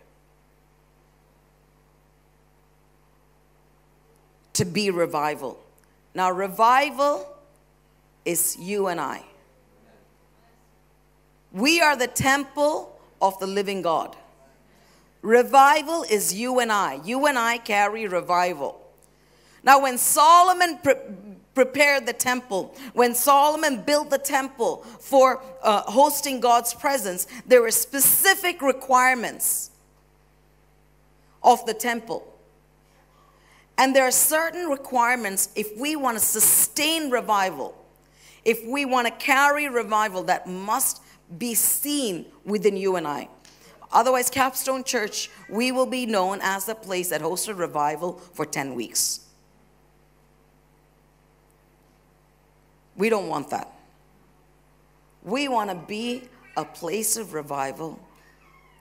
to be revival. Now, revival is you and I. We are the temple of the living God. Revival is you and I. You and I carry revival. Now, when Solomon pre- prepared the temple, when Solomon built the temple for uh, hosting God's presence, there were specific requirements of the temple. And there are certain requirements if we want to sustain revival, if we want to carry revival that must be seen within you and I. Otherwise, Capstone Church, we will be known as the place that hosted revival for 10 weeks. We don't want that. We want to be a place of revival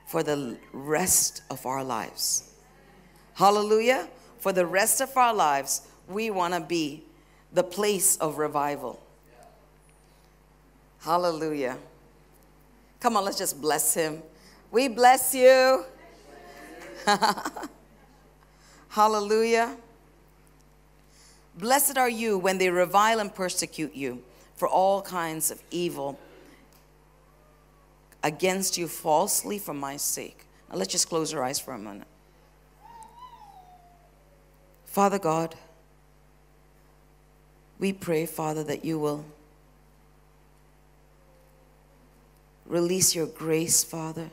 for the rest of our lives. Hallelujah. For the rest of our lives, we want to be the place of revival. Hallelujah. Come on, let's just bless him. We bless you. Hallelujah. Blessed are you when they revile and persecute you for all kinds of evil against you falsely for my sake. Now let's just close our eyes for a minute. Father God, we pray, Father, that you will release your grace, Father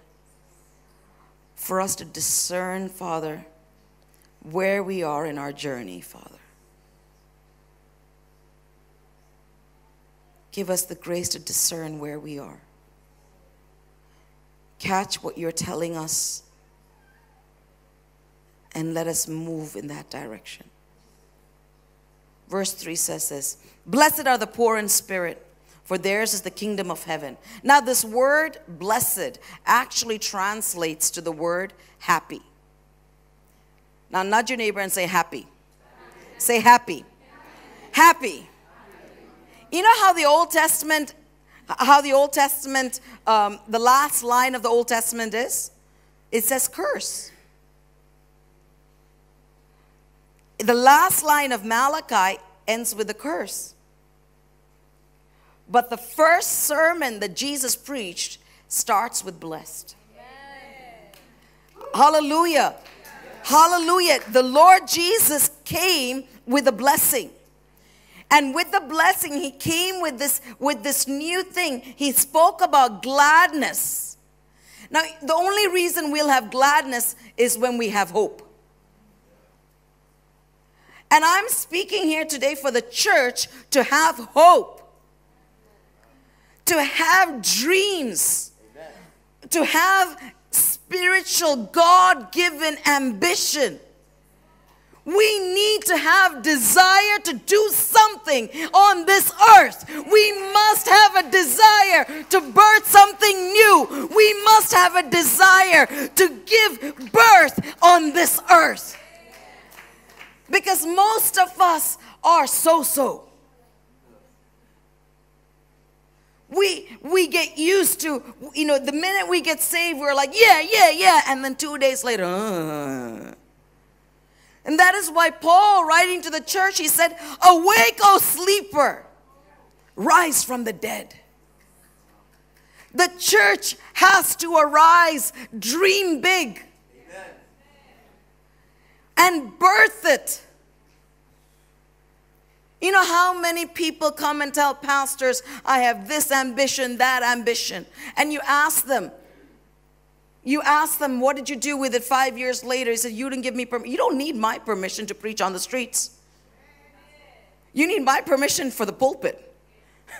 for us to discern, Father, where we are in our journey, Father. Give us the grace to discern where we are. Catch what you're telling us and let us move in that direction. Verse 3 says this Blessed are the poor in spirit for theirs is the kingdom of heaven. Now, this word blessed actually translates to the word happy. Now, nudge your neighbor and say happy. Say happy. Happy. You know how the Old Testament, how the Old Testament, um, the last line of the Old Testament is? It says curse. The last line of Malachi ends with a curse. But the first sermon that Jesus preached starts with blessed. Hallelujah. Hallelujah. The Lord Jesus came with a blessing. And with the blessing, he came with this, with this new thing. He spoke about gladness. Now, the only reason we'll have gladness is when we have hope. And I'm speaking here today for the church to have hope to have dreams, Amen. to have spiritual, God given ambition. We need to have desire to do something on this earth. We must have a desire to birth something new. We must have a desire to give birth on this earth. Because most of us are so so. We we get used to you know the minute we get saved we're like yeah yeah yeah and then two days later uh. and that is why paul writing to the church he said awake o sleeper rise from the dead the church has to arise dream big Amen. and birth it you know how many people come and tell pastors, I have this ambition, that ambition. And you ask them, You ask them, what did you do with it five years later? He said, you didn't give me permission. You don't need my permission to preach on the streets. You need my permission for the pulpit.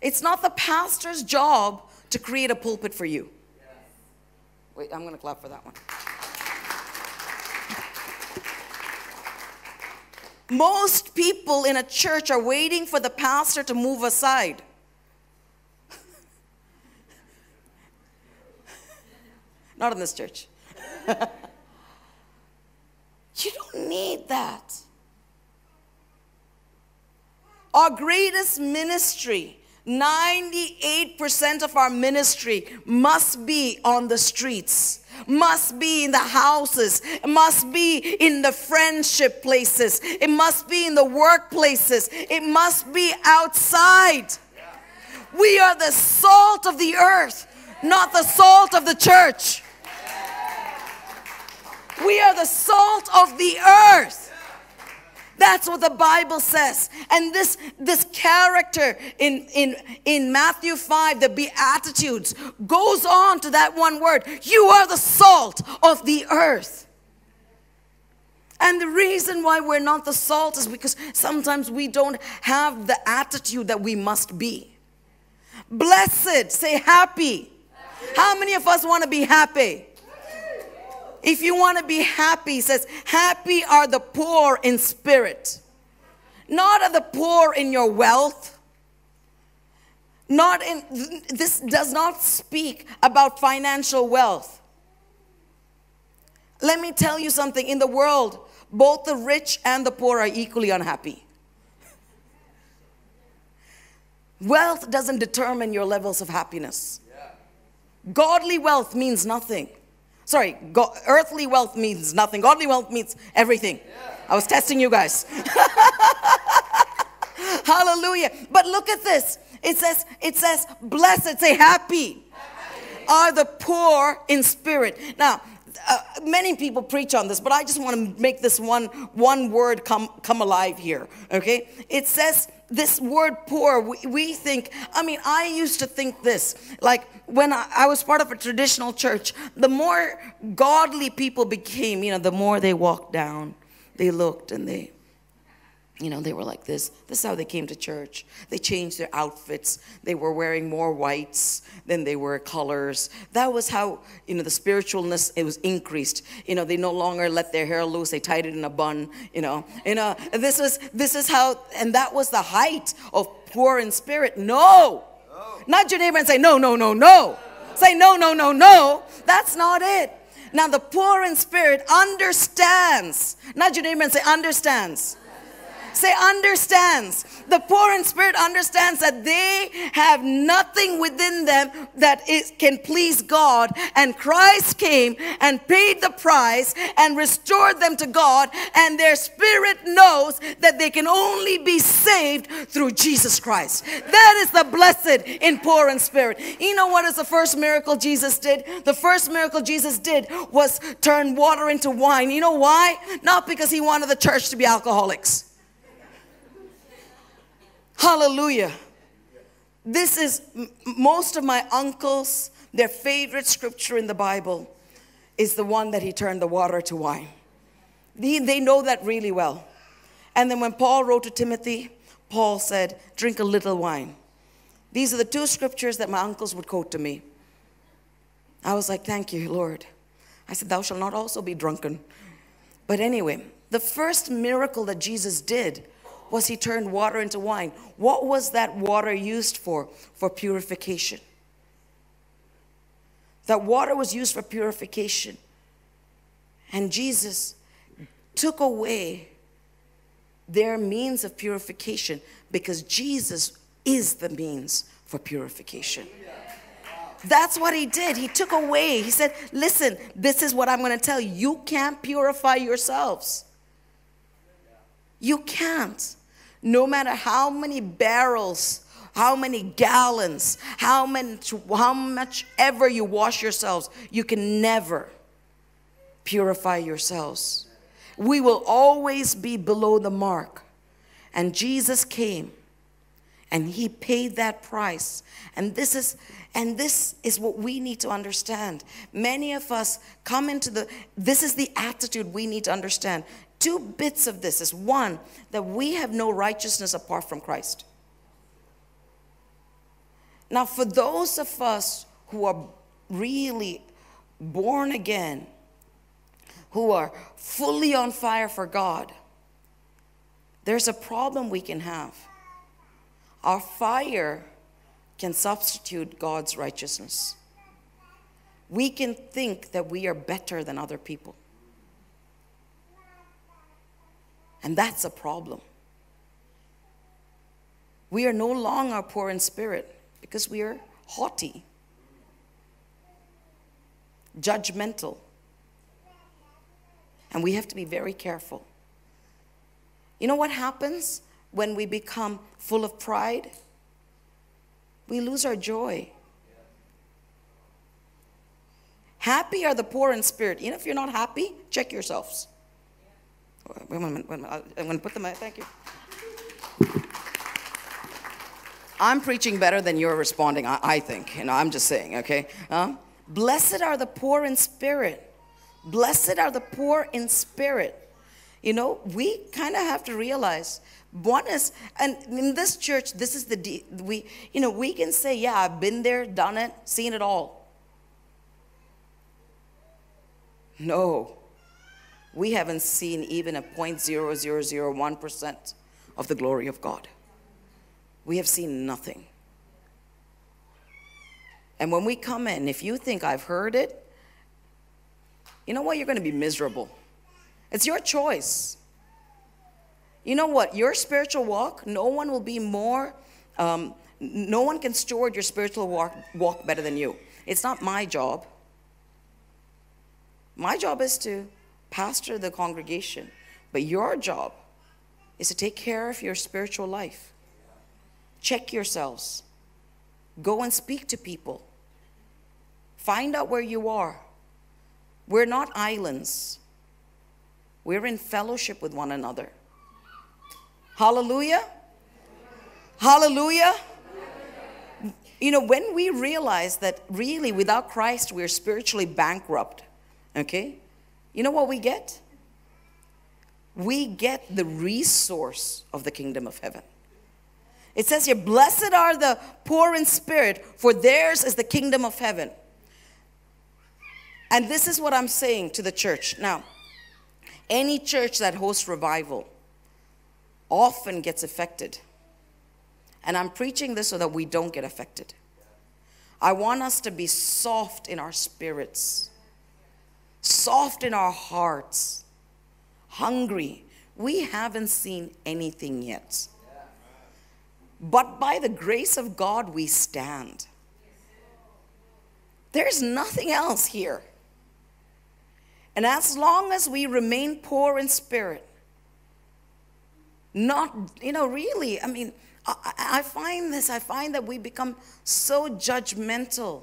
It's not the pastor's job to create a pulpit for you. Wait, I'm going to clap for that one. Most people in a church are waiting for the pastor to move aside. Not in this church. you don't need that. Our greatest ministry 98% of our ministry must be on the streets, must be in the houses, must be in the friendship places, it must be in the workplaces, it must be outside. We are the salt of the earth, not the salt of the church. We are the salt of the earth. That's what the Bible says. And this, this character in, in, in Matthew 5, the Beatitudes, goes on to that one word. You are the salt of the earth. And the reason why we're not the salt is because sometimes we don't have the attitude that we must be. Blessed, say happy. How many of us want to be happy? If you want to be happy, he says, Happy are the poor in spirit. Not are the poor in your wealth. Not in, this does not speak about financial wealth. Let me tell you something in the world, both the rich and the poor are equally unhappy. Wealth doesn't determine your levels of happiness. Godly wealth means nothing. Sorry, go, earthly wealth means nothing. Godly wealth means everything. I was testing you guys. Hallelujah. But look at this. It says, it says, blessed, say happy, happy. are the poor in spirit. Now, uh, many people preach on this, but I just want to make this one one word come come alive here. Okay, it says this word poor. We, we think. I mean, I used to think this like when I, I was part of a traditional church. The more godly people became, you know, the more they walked down, they looked and they you know, they were like this. This is how they came to church. They changed their outfits. They were wearing more whites than they were colors. That was how, you know, the spiritualness, it was increased. You know, they no longer let their hair loose. They tied it in a bun, you know. You know, this was, this is how, and that was the height of poor in spirit. No. no. Not your neighbor and say, no, no, no, no. Say, no, no, no, no. That's not it. Now, the poor in spirit understands. Not your neighbor and say, understands Say, understands. The poor in spirit understands that they have nothing within them that is, can please God. And Christ came and paid the price and restored them to God. And their spirit knows that they can only be saved through Jesus Christ. That is the blessed in poor in spirit. You know what is the first miracle Jesus did? The first miracle Jesus did was turn water into wine. You know why? Not because he wanted the church to be alcoholics. Hallelujah. This is most of my uncles, their favorite scripture in the Bible is the one that he turned the water to wine. They, they know that really well. And then when Paul wrote to Timothy, Paul said, Drink a little wine. These are the two scriptures that my uncles would quote to me. I was like, Thank you, Lord. I said, Thou shalt not also be drunken. But anyway, the first miracle that Jesus did was he turned water into wine. What was that water used for? For purification. That water was used for purification. And Jesus took away their means of purification because Jesus is the means for purification. That's what he did. He took away, he said, Listen, this is what I'm going to tell you. You can't purify yourselves. You can't no matter how many barrels, how many gallons, how much, how much ever you wash yourselves, you can never purify yourselves. We will always be below the mark. And Jesus came And he paid that price. And this is and this is what we need to understand. Many of us come into the this is the attitude we need to understand. Two bits of this is one that we have no righteousness apart from Christ. Now, for those of us who are really born again, who are fully on fire for God, there's a problem we can have. Our fire can substitute God's righteousness. We can think that we are better than other people. And that's a problem. We are no longer poor in spirit because we are haughty, judgmental. And we have to be very careful. You know what happens when we become full of pride? We lose our joy. Happy are the poor in spirit. You know, if you're not happy, check yourselves. Wait a minute, wait a minute. I'm going to put them. Thank you. I'm preaching better than you're responding. I, I think. You know, I'm just saying. Okay. Huh? Blessed are the poor in spirit. Blessed are the poor in spirit. You know, we kind of have to realize one is, and in this church, this is the we. You know, we can say, yeah, I've been there, done it, seen it all. No, we haven't seen even a 0.0001% of the glory of God. We have seen nothing. And when we come in, if you think I've heard it, you know what? You're going to be miserable. It's your choice. You know what? Your spiritual walk, no one will be more, um, no one can steward your spiritual walk, walk better than you. It's not my job. My job is to pastor of the congregation, but your job is to take care of your spiritual life. Check yourselves. Go and speak to people. Find out where you are. We're not islands, we're in fellowship with one another. Hallelujah. Hallelujah. You know, when we realize that really without Christ we're spiritually bankrupt, okay? You know what we get? We get the resource of the kingdom of heaven. It says here, Blessed are the poor in spirit, for theirs is the kingdom of heaven. And this is what I'm saying to the church. Now, any church that hosts revival often gets affected. And I'm preaching this so that we don't get affected. I want us to be soft in our spirits, soft in our hearts, hungry. We haven't seen anything yet. But by the grace of God, we stand. There's nothing else here. And as long as we remain poor in spirit, not, you know, really, I mean, I, I, find this, I find that we become so judgmental.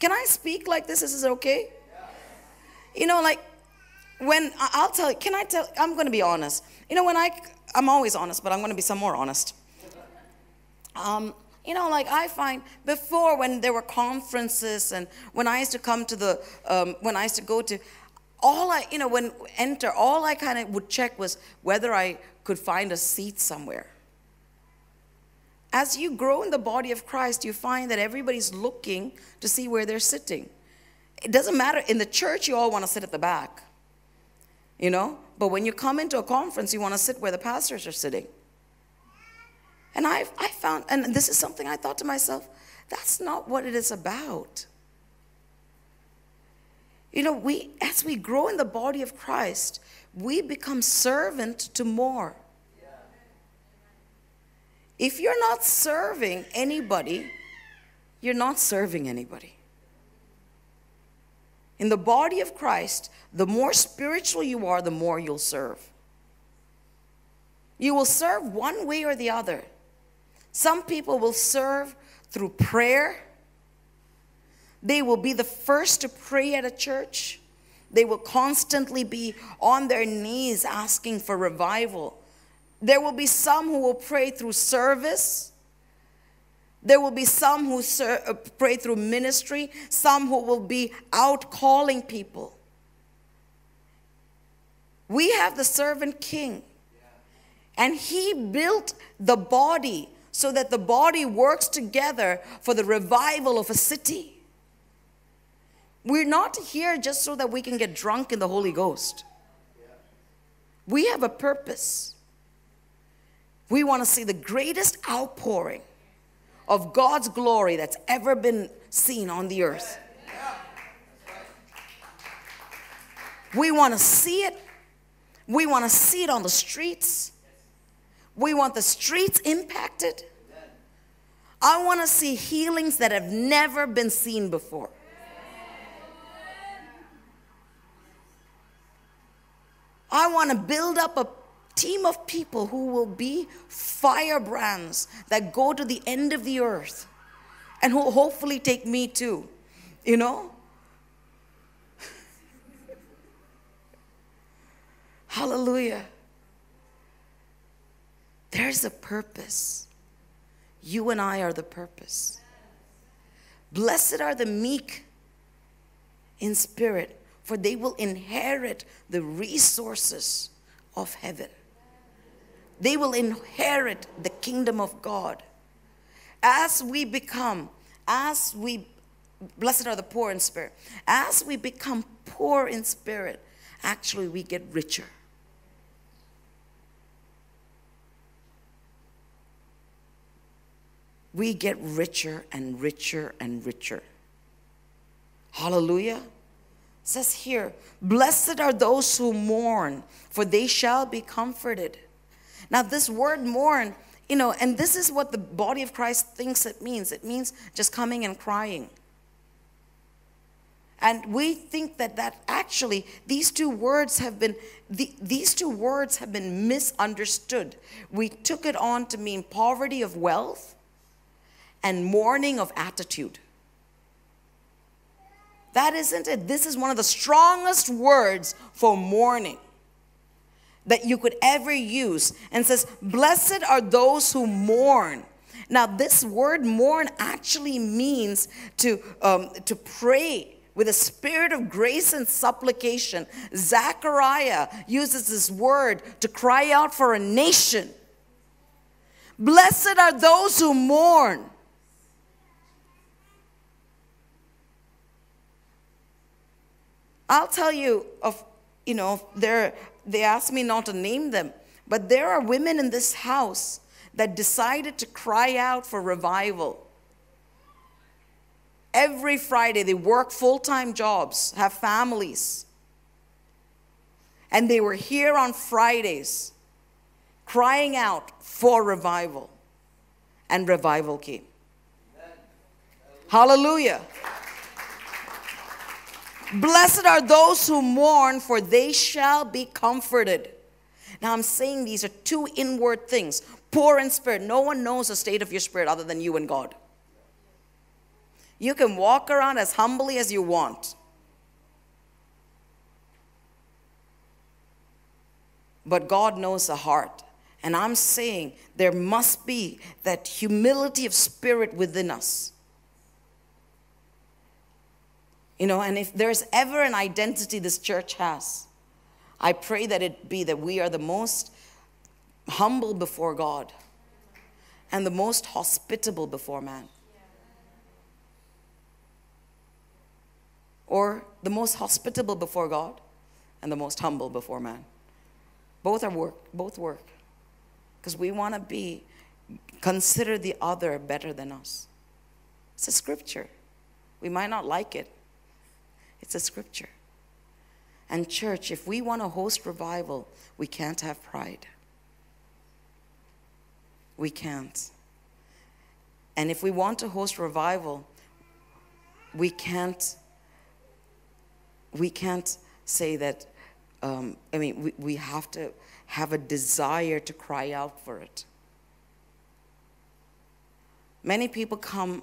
Can I speak like this? Is it okay? You know, like when I'll tell you, can I tell, I'm going to be honest. You know, when I, I'm always honest, but I'm going to be some more honest. Um, you know, like I find before when there were conferences and when I used to come to the, um, when I used to go to, all I, you know, when enter, all I kind of would check was whether I could find a seat somewhere. As you grow in the body of Christ, you find that everybody's looking to see where they're sitting. It doesn't matter. In the church, you all want to sit at the back, you know? But when you come into a conference, you want to sit where the pastors are sitting. And I, I found, and this is something I thought to myself, that's not what it is about. You know, we as we grow in the body of Christ, we become servant to more. If you're not serving anybody, you're not serving anybody. In the body of Christ, the more spiritual you are, the more you'll serve. You will serve one way or the other. Some people will serve through prayer. They will be the first to pray at a church. They will constantly be on their knees asking for revival. There will be some who will pray through service. There will be some who ser- uh, pray through ministry, some who will be out calling people. We have the servant king, and he built the body so that the body works together for the revival of a city. We're not here just so that we can get drunk in the Holy Ghost. We have a purpose. We want to see the greatest outpouring of God's glory that's ever been seen on the earth. We want to see it. We want to see it on the streets. We want the streets impacted. I want to see healings that have never been seen before. I want to build up a team of people who will be firebrands that go to the end of the earth and who hopefully take me too. You know? Hallelujah. There's a purpose. You and I are the purpose. Blessed are the meek in spirit, for they will inherit the resources of heaven. They will inherit the kingdom of God. As we become, as we, blessed are the poor in spirit, as we become poor in spirit, actually we get richer. we get richer and richer and richer. Hallelujah. It says here, blessed are those who mourn, for they shall be comforted. Now, this word mourn, you know, and this is what the body of Christ thinks it means. It means just coming and crying. And we think that that actually these two words have been the, these two words have been misunderstood. We took it on to mean poverty of wealth and mourning of attitude. That isn't it. This is one of the strongest words for mourning that you could ever use and says, Blessed are those who mourn. Now, this word mourn actually means to, um, to pray with a spirit of grace and supplication. Zechariah uses this word to cry out for a nation. Blessed are those who mourn. I'll tell you of, you know, there, they asked me not to name them, but there are women in this house that decided to cry out for revival. Every Friday, they work full time jobs, have families. And they were here on Fridays crying out for revival. And revival came. Hallelujah. Blessed are those who mourn, for they shall be comforted. Now, I'm saying these are two inward things poor in spirit. No one knows the state of your spirit other than you and God. You can walk around as humbly as you want. But God knows the heart. And I'm saying there must be that humility of spirit within us you know, and if there's ever an identity this church has, I pray that it be that we are the most humble before God and the most hospitable before man. Or the most hospitable before God and the most humble before man. Both are work, both work. Because we want to be consider the other better than us. It's a scripture. We might not like it, it's a scripture. And, church, if we want to host revival, we can't have pride. We can't. And if we want to host revival, we can't we can't say that um, i mean we, we have to have a desire to cry out for it many people come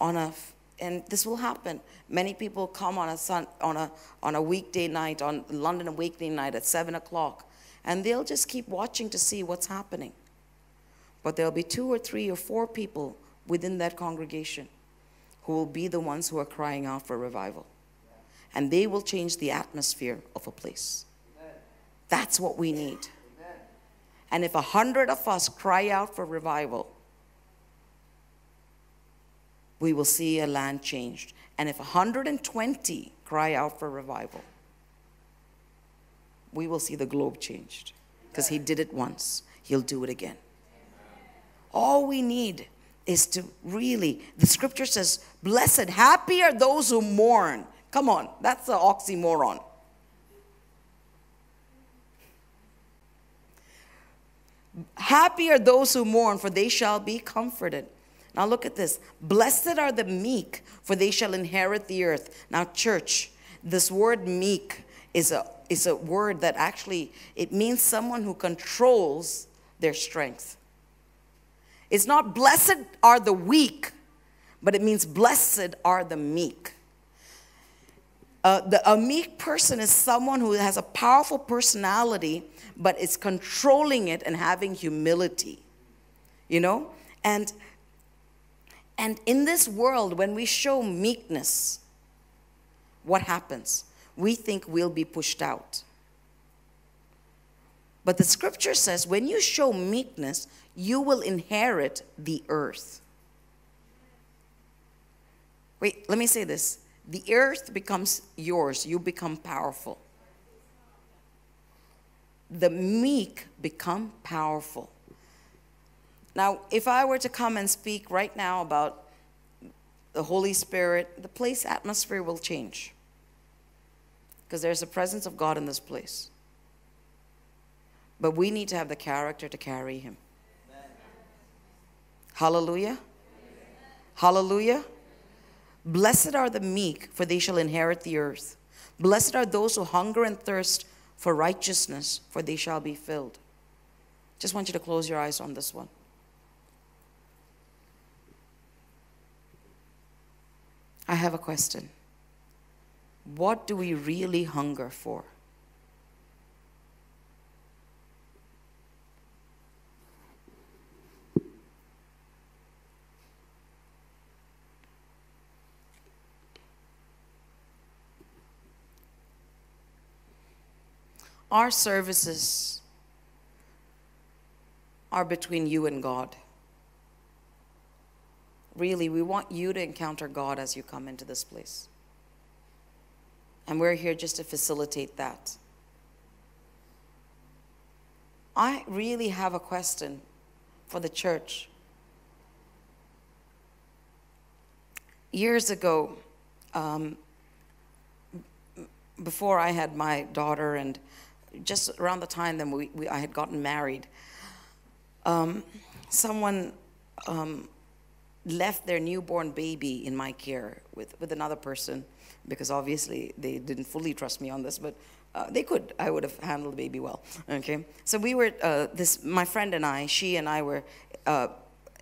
on a and this will happen. Many people come on a sun, on a on a weekday night, on London weekday night at seven o'clock, and they'll just keep watching to see what's happening. But there'll be two or three or four people within that congregation who will be the ones who are crying out for revival. And they will change the atmosphere of a place. That's what we need. And if a hundred of us cry out for revival, we will see a land changed. And if 120 cry out for revival, we will see the globe changed. Because he did it once, he'll do it again. All we need is to really, the scripture says, blessed, happy are those who mourn. Come on, that's an oxymoron. Happy are those who mourn, for they shall be comforted. Now look at this. Blessed are the meek, for they shall inherit the earth. Now, church, this word meek is a, is a word that actually it means someone who controls their strength. It's not blessed are the weak, but it means blessed are the meek. Uh, the, a meek person is someone who has a powerful personality, but is controlling it and having humility. You know? And and in this world, when we show meekness, what happens? We think we'll be pushed out. But the scripture says when you show meekness, you will inherit the earth. Wait, let me say this. The earth becomes yours, you become powerful. The meek become powerful. Now, if I were to come and speak right now about the Holy Spirit, the place atmosphere will change. Because there's the presence of God in this place. But we need to have the character to carry Him. Hallelujah. Hallelujah. Blessed are the meek, for they shall inherit the earth. Blessed are those who hunger and thirst for righteousness, for they shall be filled. Just want you to close your eyes on this one. I have a question. What do we really hunger for? Our services are between you and God. Really, we want you to encounter God as you come into this place. And we're here just to facilitate that. I really have a question for the church. Years ago, um, before I had my daughter, and just around the time that we, we I had gotten married, um, someone um, left their newborn baby in my care with, with another person because obviously they didn't fully trust me on this, but uh, they could. I would have handled the baby well. Okay, so we were uh, this. My friend and I, she and I were. Uh,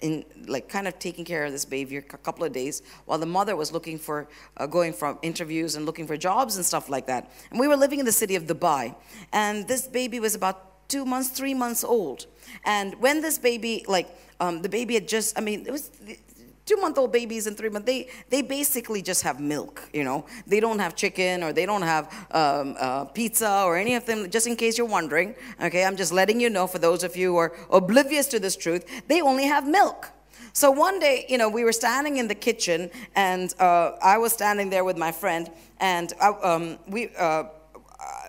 in like kind of taking care of this baby a couple of days while the mother was looking for uh, going from interviews and looking for jobs and stuff like that and we were living in the city of dubai and this baby was about two months three months old and when this baby like um, the baby had just i mean it was two month old babies and three month they they basically just have milk you know? They don't have chicken or they don't have um, uh, pizza or any of them just in case you're wondering okay? I'm just letting you know for those of you who are oblivious to this truth they only have milk. So one day you know we were standing in the kitchen and uh, i was standing there with my friend and I, uh, um, we uh,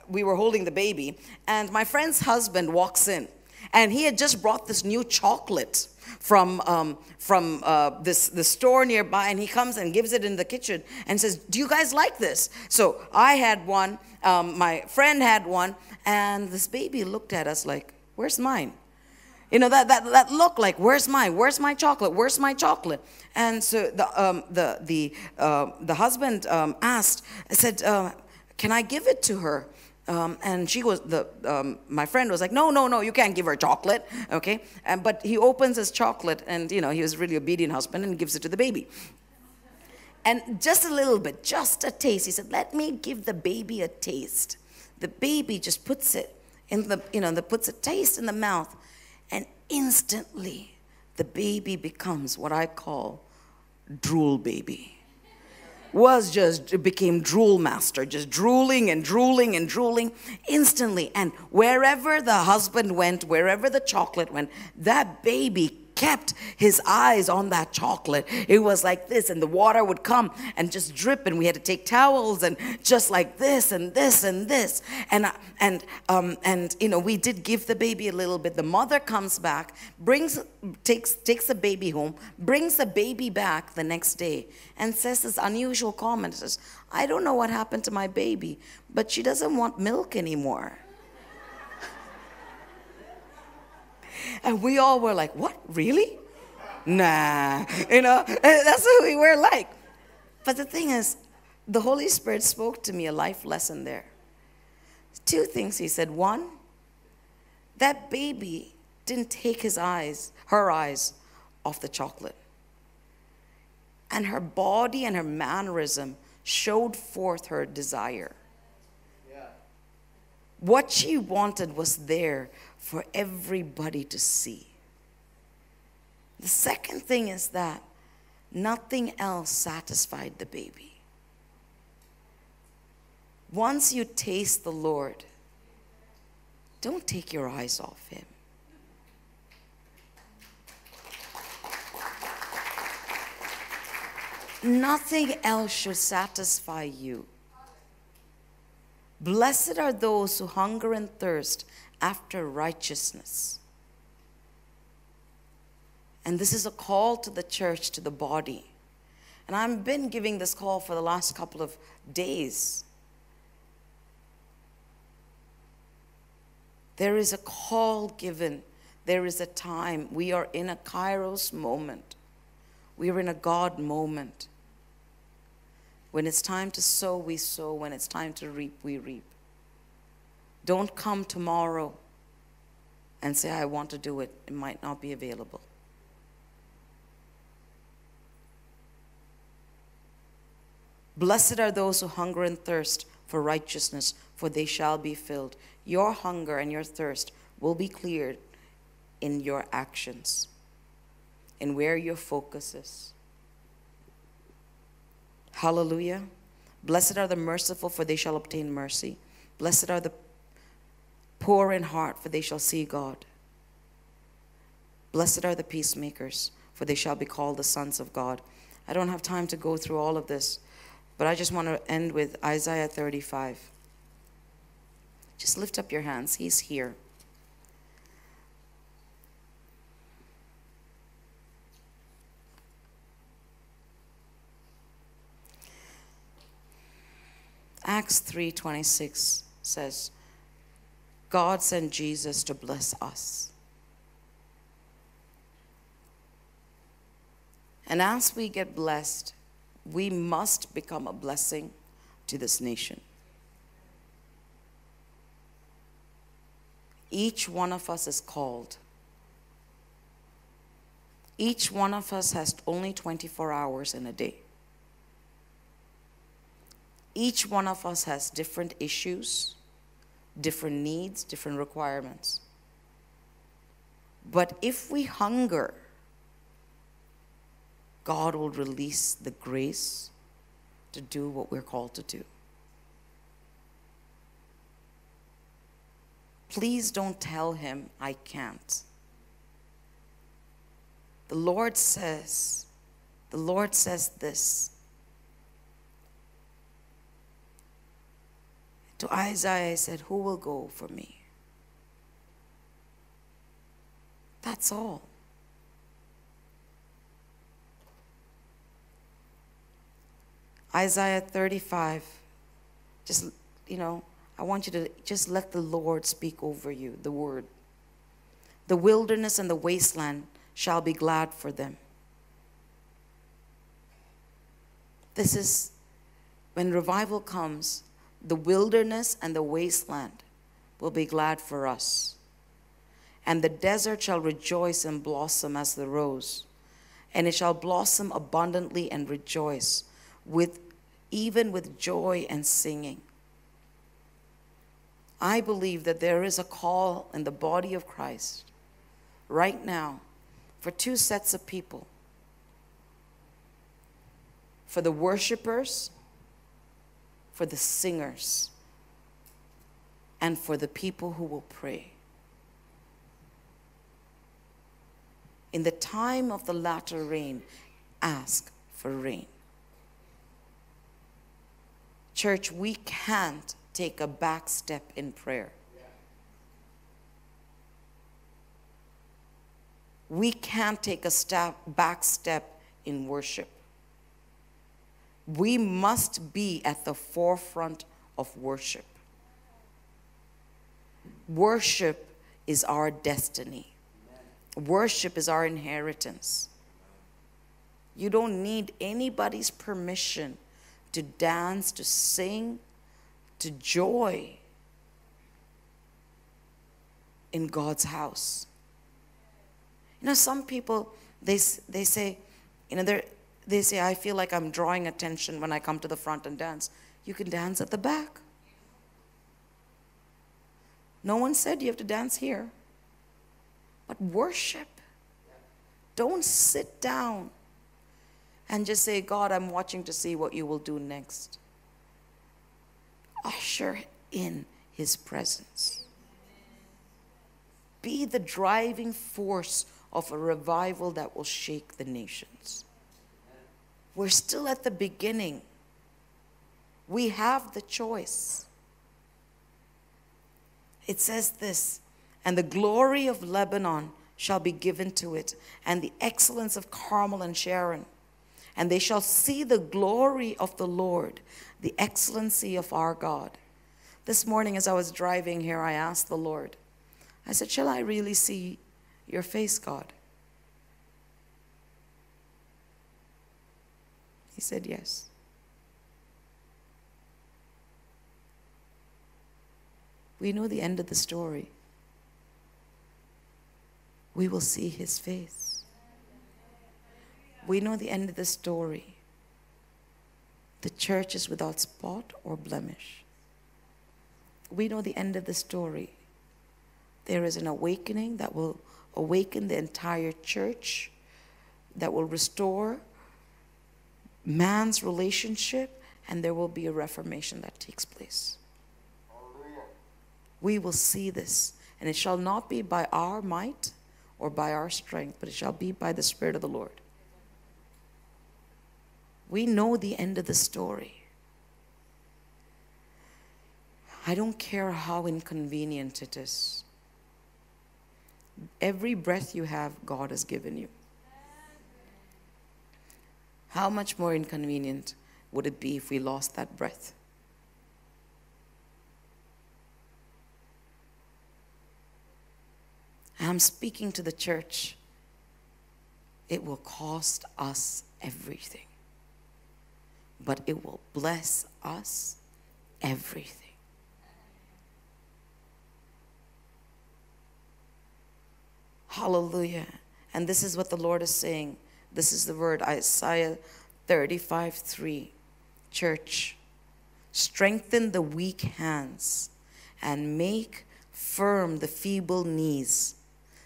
we were holding the baby and my friend's husband walks in and he had just brought this new chocolate from, um, from uh, this, the store nearby, and he comes and gives it in the kitchen and says, Do you guys like this? So I had one, um, my friend had one, and this baby looked at us like, Where's mine? You know, that, that, that look like, Where's mine? Where's my chocolate? Where's my chocolate? And so the, um, the, the, uh, the husband um, asked, said, uh, Can I give it to her? Um, and she was the um, my friend was like no no no you can't give her chocolate okay? And, but he opens his chocolate and you know he was really obedient husband and gives it to the baby. And just a little bit just a taste he said let me give the baby a taste. The baby just puts it in the you know the puts a taste in the mouth and instantly the baby becomes what I call drool baby. Was just became drool master, just drooling and drooling and drooling instantly. And wherever the husband went, wherever the chocolate went, that baby kept his eyes on that chocolate. It was like this, and the water would come and just drip, and we had to take towels and just like this and this and this. And and um, and you know, we did give the baby a little bit. The mother comes back, brings takes takes the baby home, brings the baby back the next day, and says this unusual comment. Says, "I don't know what happened to my baby, but she doesn't want milk anymore." And we all were like, what, really? Nah, you know, eh, that's what we were like. But the thing is, the Holy Spirit spoke to me a life lesson there. Two things he said. One, that baby didn't take his eyes, her eyes, off the chocolate. And her body and her mannerism showed forth her desire. What she wanted was there for everybody to see. The second thing is that nothing else satisfied the baby. Once you taste the Lord, don't take your eyes off Him. Nothing else should satisfy you. Blessed are those who hunger and thirst after righteousness. And this is a call to the church, to the body. And I've been giving this call for the last couple of days. There is a call given. There is a time. We are in a kairos moment. We are in a God moment. When it's time to sow, we sow. When it's time to reap, we reap. Don't come tomorrow and say, I want to do it. It might not be available. Blessed are those who hunger and thirst for righteousness, for they shall be filled. Your hunger and your thirst will be cleared in your actions, in where your focus is. Hallelujah. Blessed are the merciful, for they shall obtain mercy. Blessed are the Poor in heart, for they shall see God. Blessed are the peacemakers, for they shall be called the sons of God. I don't have time to go through all of this, but I just want to end with Isaiah 35. Just lift up your hands. He's here. Acts 3:26 says, God sent Jesus to bless us. And as we get blessed, we must become a blessing to this nation. Each one of us is called. Each one of us has only 24 hours in a day. Each one of us has different issues different needs, different requirements. But if we hunger, God will release the grace to do what we're called to do. Please don't tell him, I can't. The Lord says, the Lord says this To Isaiah, I said, Who will go for me? That's all. Isaiah 35, just, you know, I want you to just let the Lord speak over you, the word. The wilderness and the wasteland shall be glad for them. This is when revival comes, the wilderness and the wasteland will be glad for us. And the desert shall rejoice and blossom as the rose, and it shall blossom abundantly and rejoice, with even with joy and singing. I believe that there is a call in the body of Christ right now for two sets of people for the worshipers, for the singers, and for the people who will pray. In the time of the latter rain, ask for rain. Church, we can't take a back step in prayer. We can't take a step, back step in worship. We must be at the forefront of worship. Worship is our destiny. Worship is our inheritance. You don't need anybody's permission to dance, to sing, to joy in God's house. You know, some people, they, they say, you know, they say, I feel like I'm drawing attention when I come to the front and dance. You can dance at the back. No one said you have to dance here. But worship. Don't sit down and just say, God, I'm watching to see what you will do next. Usher in his presence. Be the driving force of a revival that will shake the nations. We're still at the beginning. We have the choice. It says this, and the glory of Lebanon shall be given to it, and the excellence of Carmel and Sharon. And they shall see the glory of the Lord, the excellency of our God. This morning, as I was driving here, I asked the Lord, I said, Shall I really see your face, God? He said, Yes. We know the end of the story. We will see his face. We know the end of the story. The church is without spot or blemish. We know the end of the story. There is an awakening that will awaken the entire church, that will restore man's relationship, and there will be a reformation that takes place. We will see this, and it shall not be by our might or by our strength, but it shall be by the Spirit of the Lord. We know the end of the story. I don't care how inconvenient it is. Every breath you have, God has given you. How much more inconvenient would it be if we lost that breath? I'm speaking to the church. It will cost us everything, but it will bless us everything. Hallelujah. And this is what the Lord is saying. This is the word Isaiah 35 3. Church, strengthen the weak hands and make firm the feeble knees.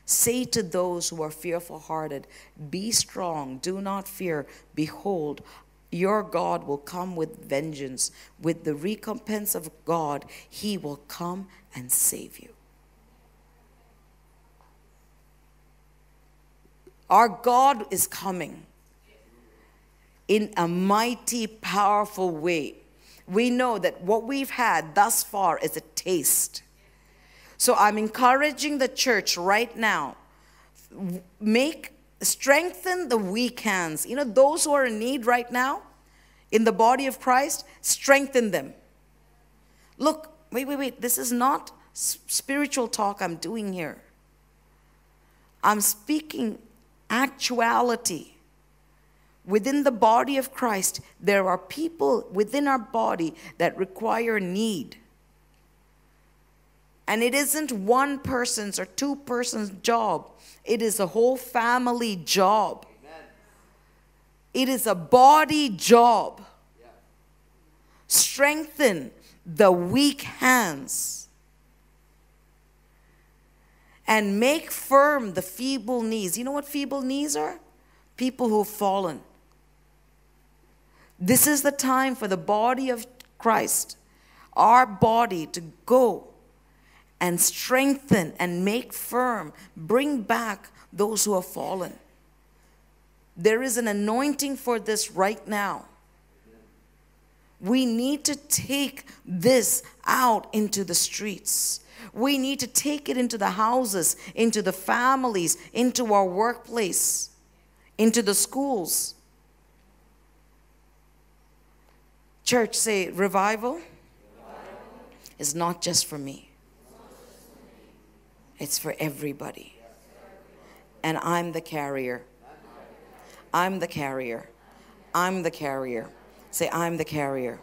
Say to those who are fearful hearted, Be strong, do not fear. Behold, your God will come with vengeance. With the recompense of God, he will come and save you. Our God is coming in a mighty, powerful way. We know that what we've had thus far is a taste so I'm encouraging the church right now make strengthen the weak hands. You know, those who are in need right now in the body of Christ, strengthen them. Look, wait, wait, wait. This is not spiritual talk I'm doing here. I'm speaking actuality. Within the body of Christ, there are people within our body that require need. And it isn't one person's or two person's job, it is a whole family job. Amen. It is a body job. Yeah. Strengthen the weak hands and make firm the feeble knees. You know what feeble knees are? People who've fallen. This is the time for the body of Christ, our body, to go and strengthen and make firm, bring back those who have fallen. There is an anointing for this right now. We need to take this out into the streets. We need to take it into the houses, into the families, into our workplace, into the schools. Church, say revival, is not just for me, it's for everybody. And I'm the carrier. I'm the carrier. I'm the carrier. Say, I'm the carrier.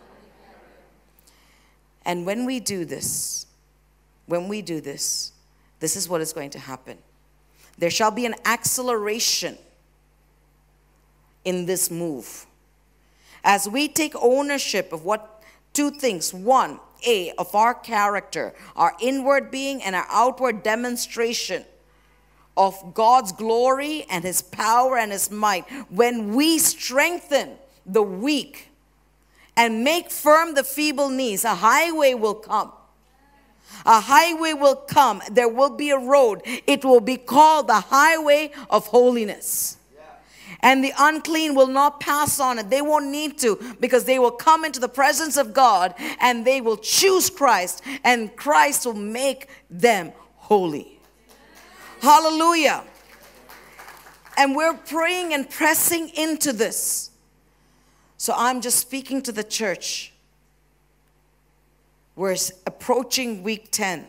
And when we do this, when we do this, this is what is going to happen. There shall be an acceleration in this move. As we take ownership of what two things one, A, of our character, our inward being, and our outward demonstration of God's glory and His power and His might. When we strengthen the weak, and make firm the feeble knees. A highway will come. A highway will come. There will be a road. It will be called the highway of holiness. And the unclean will not pass on it. They won't need to because they will come into the presence of God and they will choose Christ, and Christ will make them holy. Hallelujah. And we're praying and pressing into this. So I'm just speaking to the church. We're approaching week 10.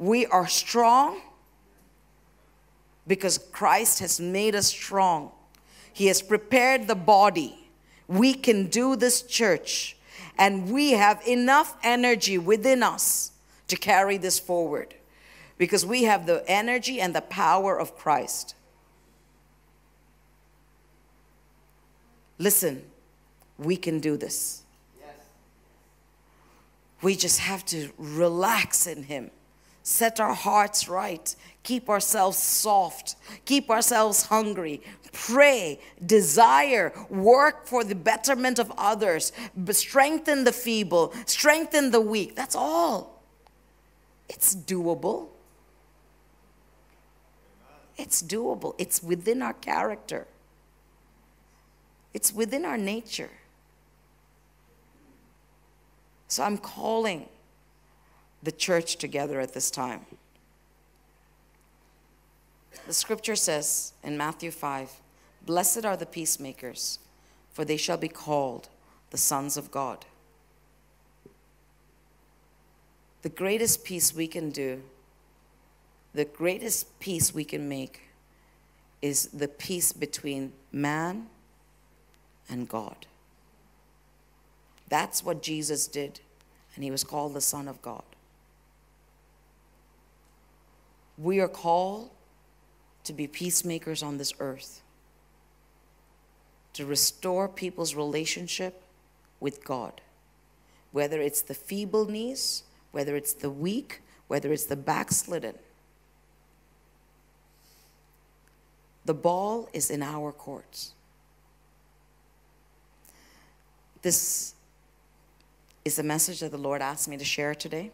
We are strong because Christ has made us strong. He has prepared the body. We can do this church, and we have enough energy within us to carry this forward because we have the energy and the power of Christ. Listen, we can do this. We just have to relax in Him, set our hearts right, keep ourselves soft, keep ourselves hungry, pray, desire, work for the betterment of others, strengthen the feeble, strengthen the weak. That's all. It's doable. It's doable. It's within our character. It's within our nature. So I'm calling the church together at this time. The scripture says in Matthew 5 Blessed are the peacemakers, for they shall be called the sons of God. The greatest peace we can do, the greatest peace we can make, is the peace between man and God. That's what Jesus did, and he was called the Son of God. We are called to be peacemakers on this earth, to restore people's relationship with God, whether it's the feeble knees, whether it's the weak, whether it's the backslidden. The ball is in our courts. This is the message that the Lord asked me to share today.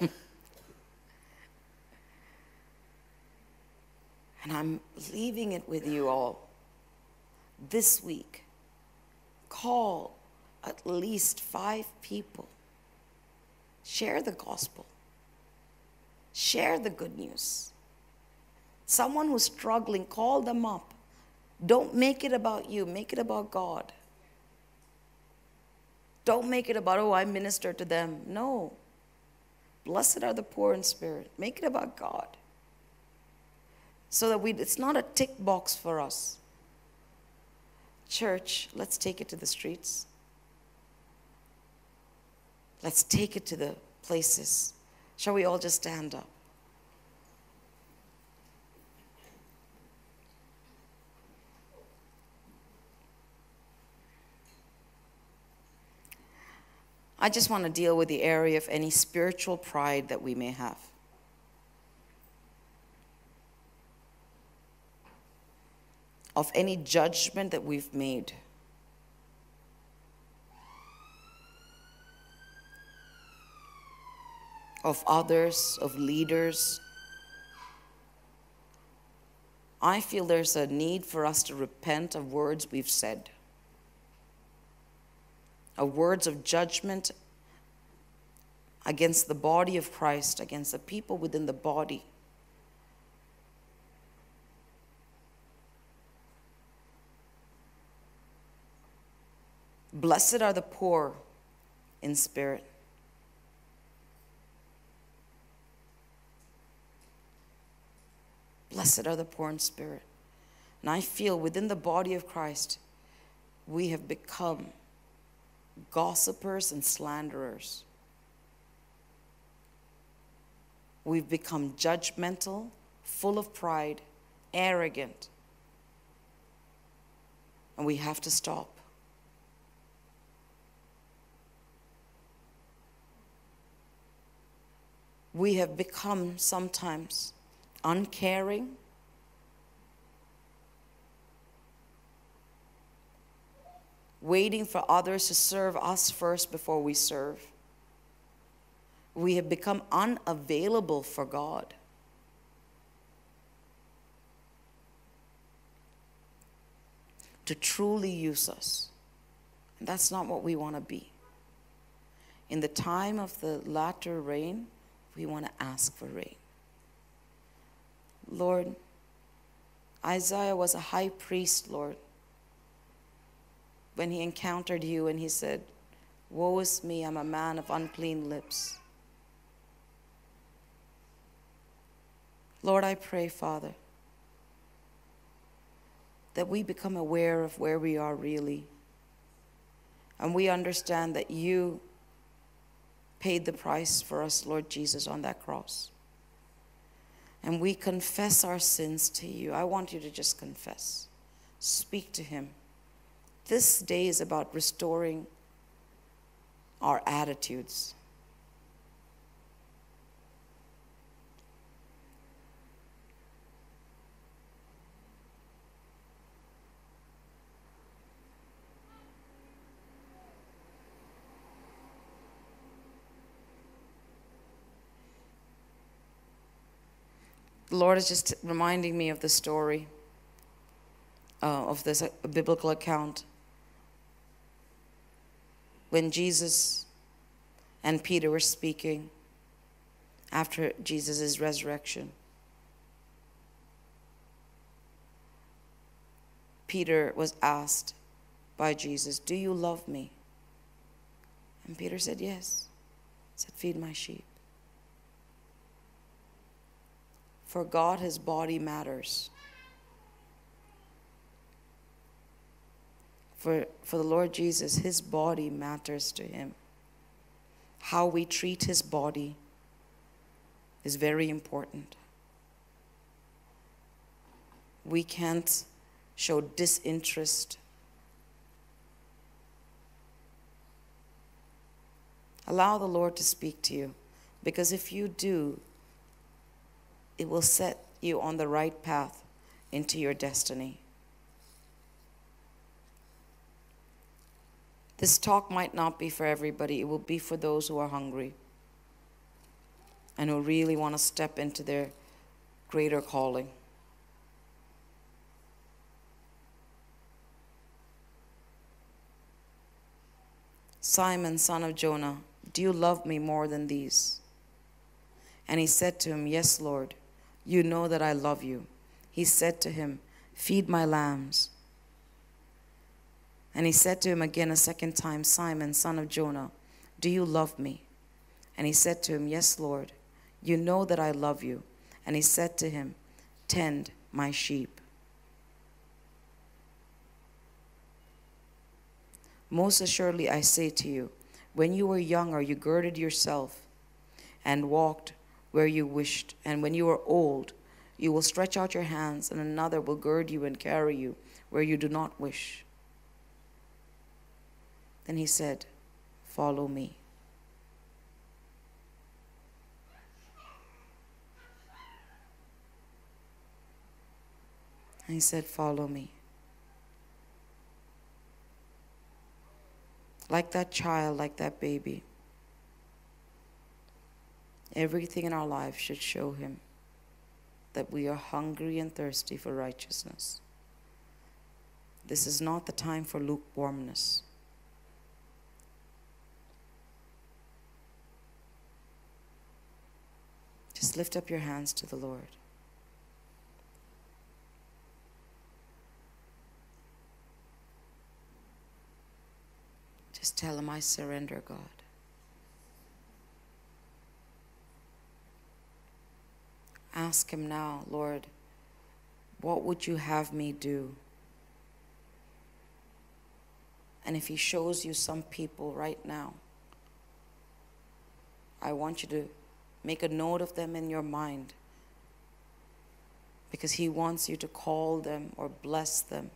and I'm leaving it with you all this week. Call at least five people. Share the gospel. Share the good news. Someone who's struggling, call them up. Don't make it about you, make it about God. Don't make it about, oh, I minister to them. No. Blessed are the poor in spirit. Make it about God. So that we, it's not a tick box for us. Church, let's take it to the streets. Let's take it to the places. Shall we all just stand up? I just want to deal with the area of any spiritual pride that we may have. Of any judgment that we've made. Of others, of leaders. I feel there's a need for us to repent of words we've said of words of judgment against the body of Christ, against the people within the body. Blessed are the poor in spirit. Blessed are the poor in spirit. And I feel within the body of Christ, we have become gossipers and slanderers. We've become judgmental, full of pride, arrogant. And we have to stop. We have become sometimes uncaring, waiting for others to serve us first before we serve. We have become unavailable for God. To truly use us. And that's not what we want to be. In the time of the latter rain, we want to ask for rain. Lord, Isaiah was a high priest, Lord when he encountered you and he said, Woe is me, I'm a man of unclean lips. Lord, I pray, Father, that we become aware of where we are really. And we understand that you paid the price for us, Lord Jesus, on that cross. And we confess our sins to you. I want you to just confess. Speak to him. This day is about restoring our attitudes. The Lord is just reminding me of the story uh, of this uh, biblical account when Jesus and Peter were speaking after Jesus' resurrection. Peter was asked by Jesus, Do you love me? And Peter said, Yes. He said, Feed my sheep. For God, his body matters. For, for the Lord Jesus, his body matters to him. How we treat his body is very important. We can't show disinterest. Allow the Lord to speak to you because if you do, it will set you on the right path into your destiny. This talk might not be for everybody, it will be for those who are hungry and who really want to step into their greater calling. Simon, son of Jonah, do you love me more than these? And he said to him, Yes, Lord, you know that I love you. He said to him, Feed my lambs. And he said to him again a second time, Simon, son of Jonah, do you love me? And he said to him, Yes, Lord, you know that I love you. And he said to him, Tend my sheep. Most assuredly, I say to you, when you were younger, you girded yourself and walked where you wished. And when you are old, you will stretch out your hands, and another will gird you and carry you where you do not wish. Then he said, Follow me. And he said, Follow me. Like that child, like that baby, everything in our life should show him that we are hungry and thirsty for righteousness. This is not the time for lukewarmness. Just lift up your hands to the Lord. Just tell him, I surrender, God. Ask him now, Lord, what would you have me do? And if he shows you some people right now, I want you to make a note of them in your mind because he wants you to call them or bless them.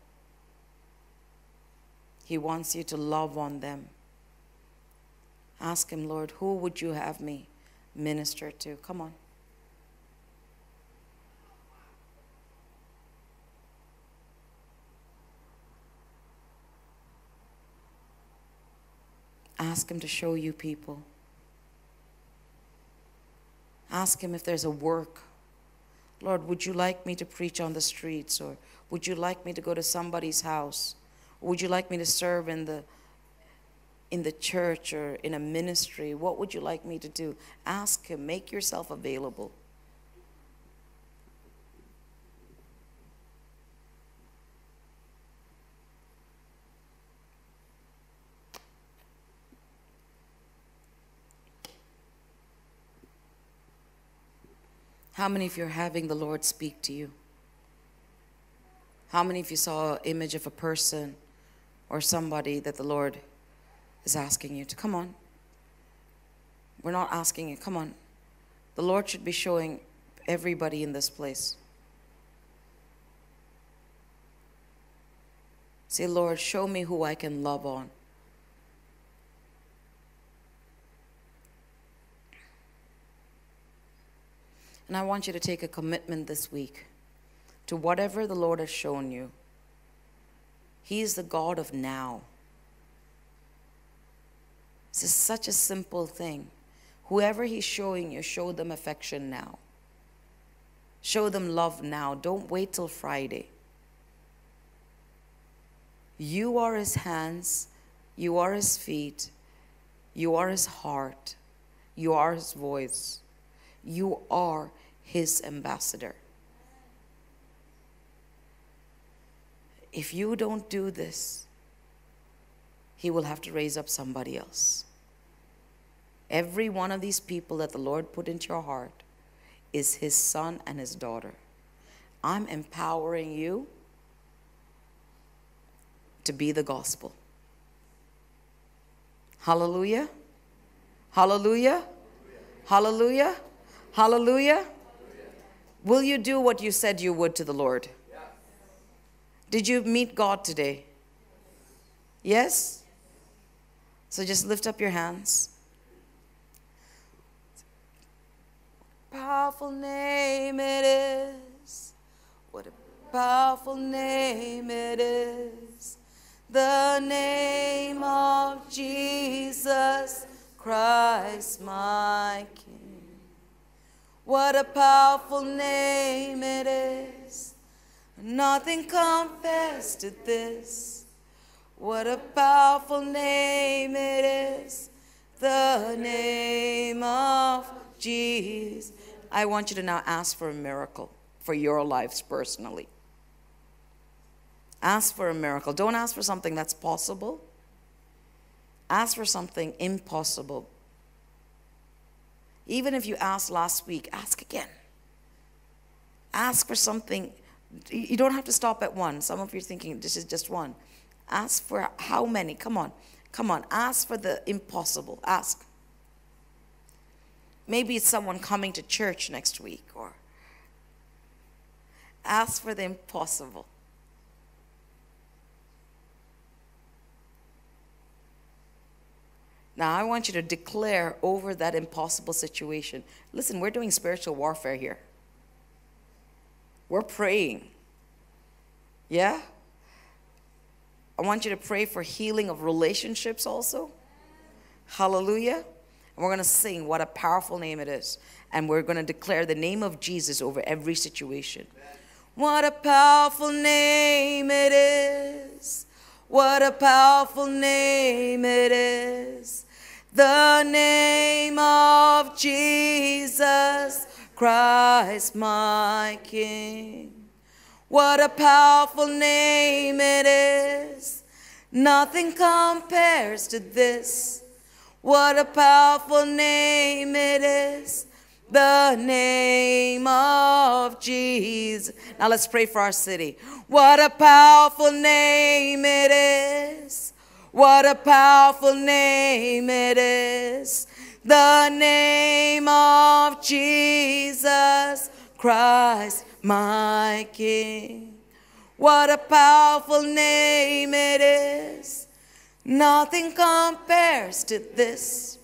He wants you to love on them. Ask him, Lord, who would you have me minister to? Come on. Ask Him to show you people. Ask Him if there's a work. Lord, would you like me to preach on the streets? Or would you like me to go to somebody's house? Or would you like me to serve in the in the church or in a ministry? What would you like me to do? Ask him, make yourself available. How many of you are having the Lord speak to you? How many of you saw an image of a person or somebody that the Lord is asking you to? Come on. We're not asking you. Come on. The Lord should be showing everybody in this place. Say, Lord, show me who I can love on. And I want you to take a commitment this week to whatever the Lord has shown you. He is the God of now. This is such a simple thing. Whoever He's showing you, show them affection now. Show them love now. Don't wait till Friday. You are His hands, you are His feet, you are His heart, you are His voice. You are his ambassador. If you don't do this, he will have to raise up somebody else. Every one of these people that the Lord put into your heart is his son and his daughter. I'm empowering you to be the gospel. Hallelujah. Hallelujah. Hallelujah. Hallelujah. Will you do what you said you would to the Lord? Did you meet God today? Yes? So just lift up your hands. Powerful name it is. What a powerful name it is. The name of Jesus Christ, my King. What a powerful name it is. Nothing compares to this. What a powerful name it is. The name of Jesus. I want you to now ask for a miracle for your lives personally. Ask for a miracle. Don't ask for something that's possible. Ask for something impossible even if you asked last week, ask again. Ask for something. You don't have to stop at one. Some of you are thinking this is just one. Ask for how many? Come on. Come on. Ask for the impossible. Ask. Maybe it's someone coming to church next week or ask for the impossible. Now, I want you to declare over that impossible situation. Listen, we're doing spiritual warfare here. We're praying. Yeah? I want you to pray for healing of relationships also. Hallelujah. And we're going to sing what a powerful name it is. And we're going to declare the name of Jesus over every situation. What a powerful name it is. What a powerful name it is. The name of Jesus Christ, my King. What a powerful name it is. Nothing compares to this. What a powerful name it is. The name of Jesus. Now let's pray for our city. What a powerful name it is. What a powerful name it is. The name of Jesus Christ, my King. What a powerful name it is. Nothing compares to this.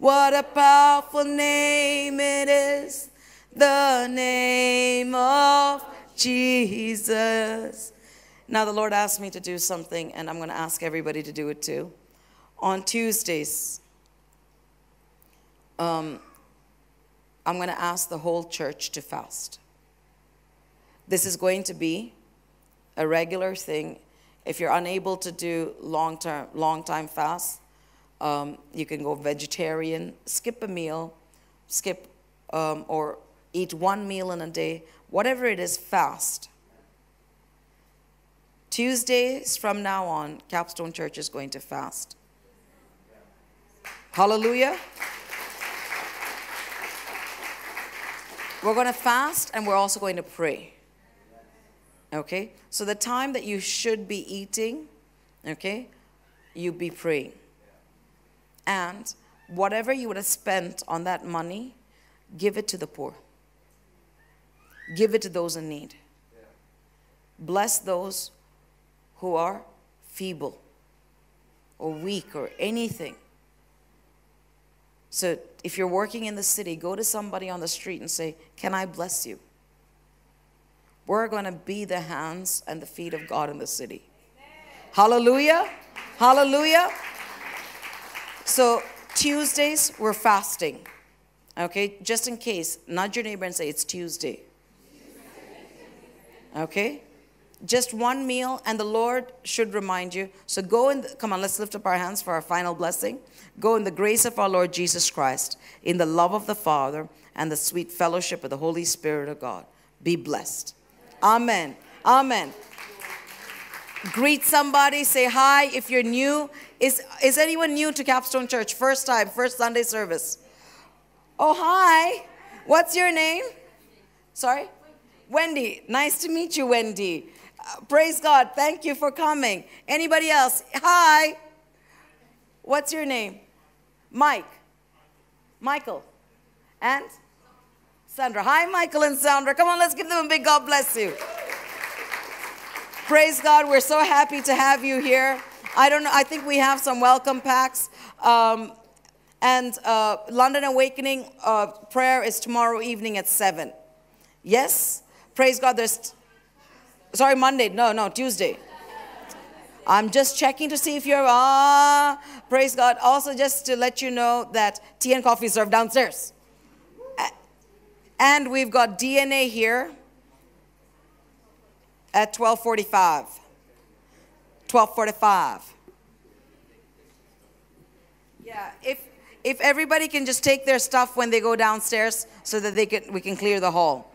What a powerful name it is. The name of Jesus. Now, the Lord asked me to do something, and I'm going to ask everybody to do it too. On Tuesdays, um, I'm going to ask the whole church to fast. This is going to be a regular thing. If you're unable to do long term, long time fast, um, you can go vegetarian, skip a meal, skip um, or eat one meal in a day, whatever it is, fast. Tuesdays from now on, Capstone Church is going to fast. Hallelujah. We're going to fast and we're also going to pray. Okay? So the time that you should be eating, okay, you be praying. And whatever you would have spent on that money, give it to the poor. Give it to those in need. Bless those who are feeble or weak or anything. So if you're working in the city, go to somebody on the street and say, Can I bless you? We're going to be the hands and the feet of God in the city. Hallelujah. Hallelujah. So Tuesdays, we're fasting. Okay, just in case, nudge your neighbor and say, It's Tuesday. Okay? Just one meal, and the Lord should remind you. So go and come on, let's lift up our hands for our final blessing. Go in the grace of our Lord Jesus Christ, in the love of the Father, and the sweet fellowship of the Holy Spirit of God. Be blessed. Amen. Amen. Greet somebody, say hi if you're new. Is, is anyone new to Capstone Church? First time, first Sunday service. Oh, hi. What's your name? Sorry? Wendy. Nice to meet you, Wendy. Uh, praise God. Thank you for coming. Anybody else? Hi. What's your name? Mike. Michael. And Sandra. Hi, Michael and Sandra. Come on, let's give them a big God bless you. Praise God. We're so happy to have you here. I don't know. I think we have some welcome packs. Um, and uh, London Awakening uh, prayer is tomorrow evening at 7. Yes? Praise God. There's, sorry, Monday. No, no, Tuesday. I'm just checking to see if you're, ah, praise God. Also, just to let you know that tea and coffee is served downstairs. And we've got DNA here at 1245. 1245. Yeah, if if everybody can just take their stuff when they go downstairs so that they can we can clear the hall.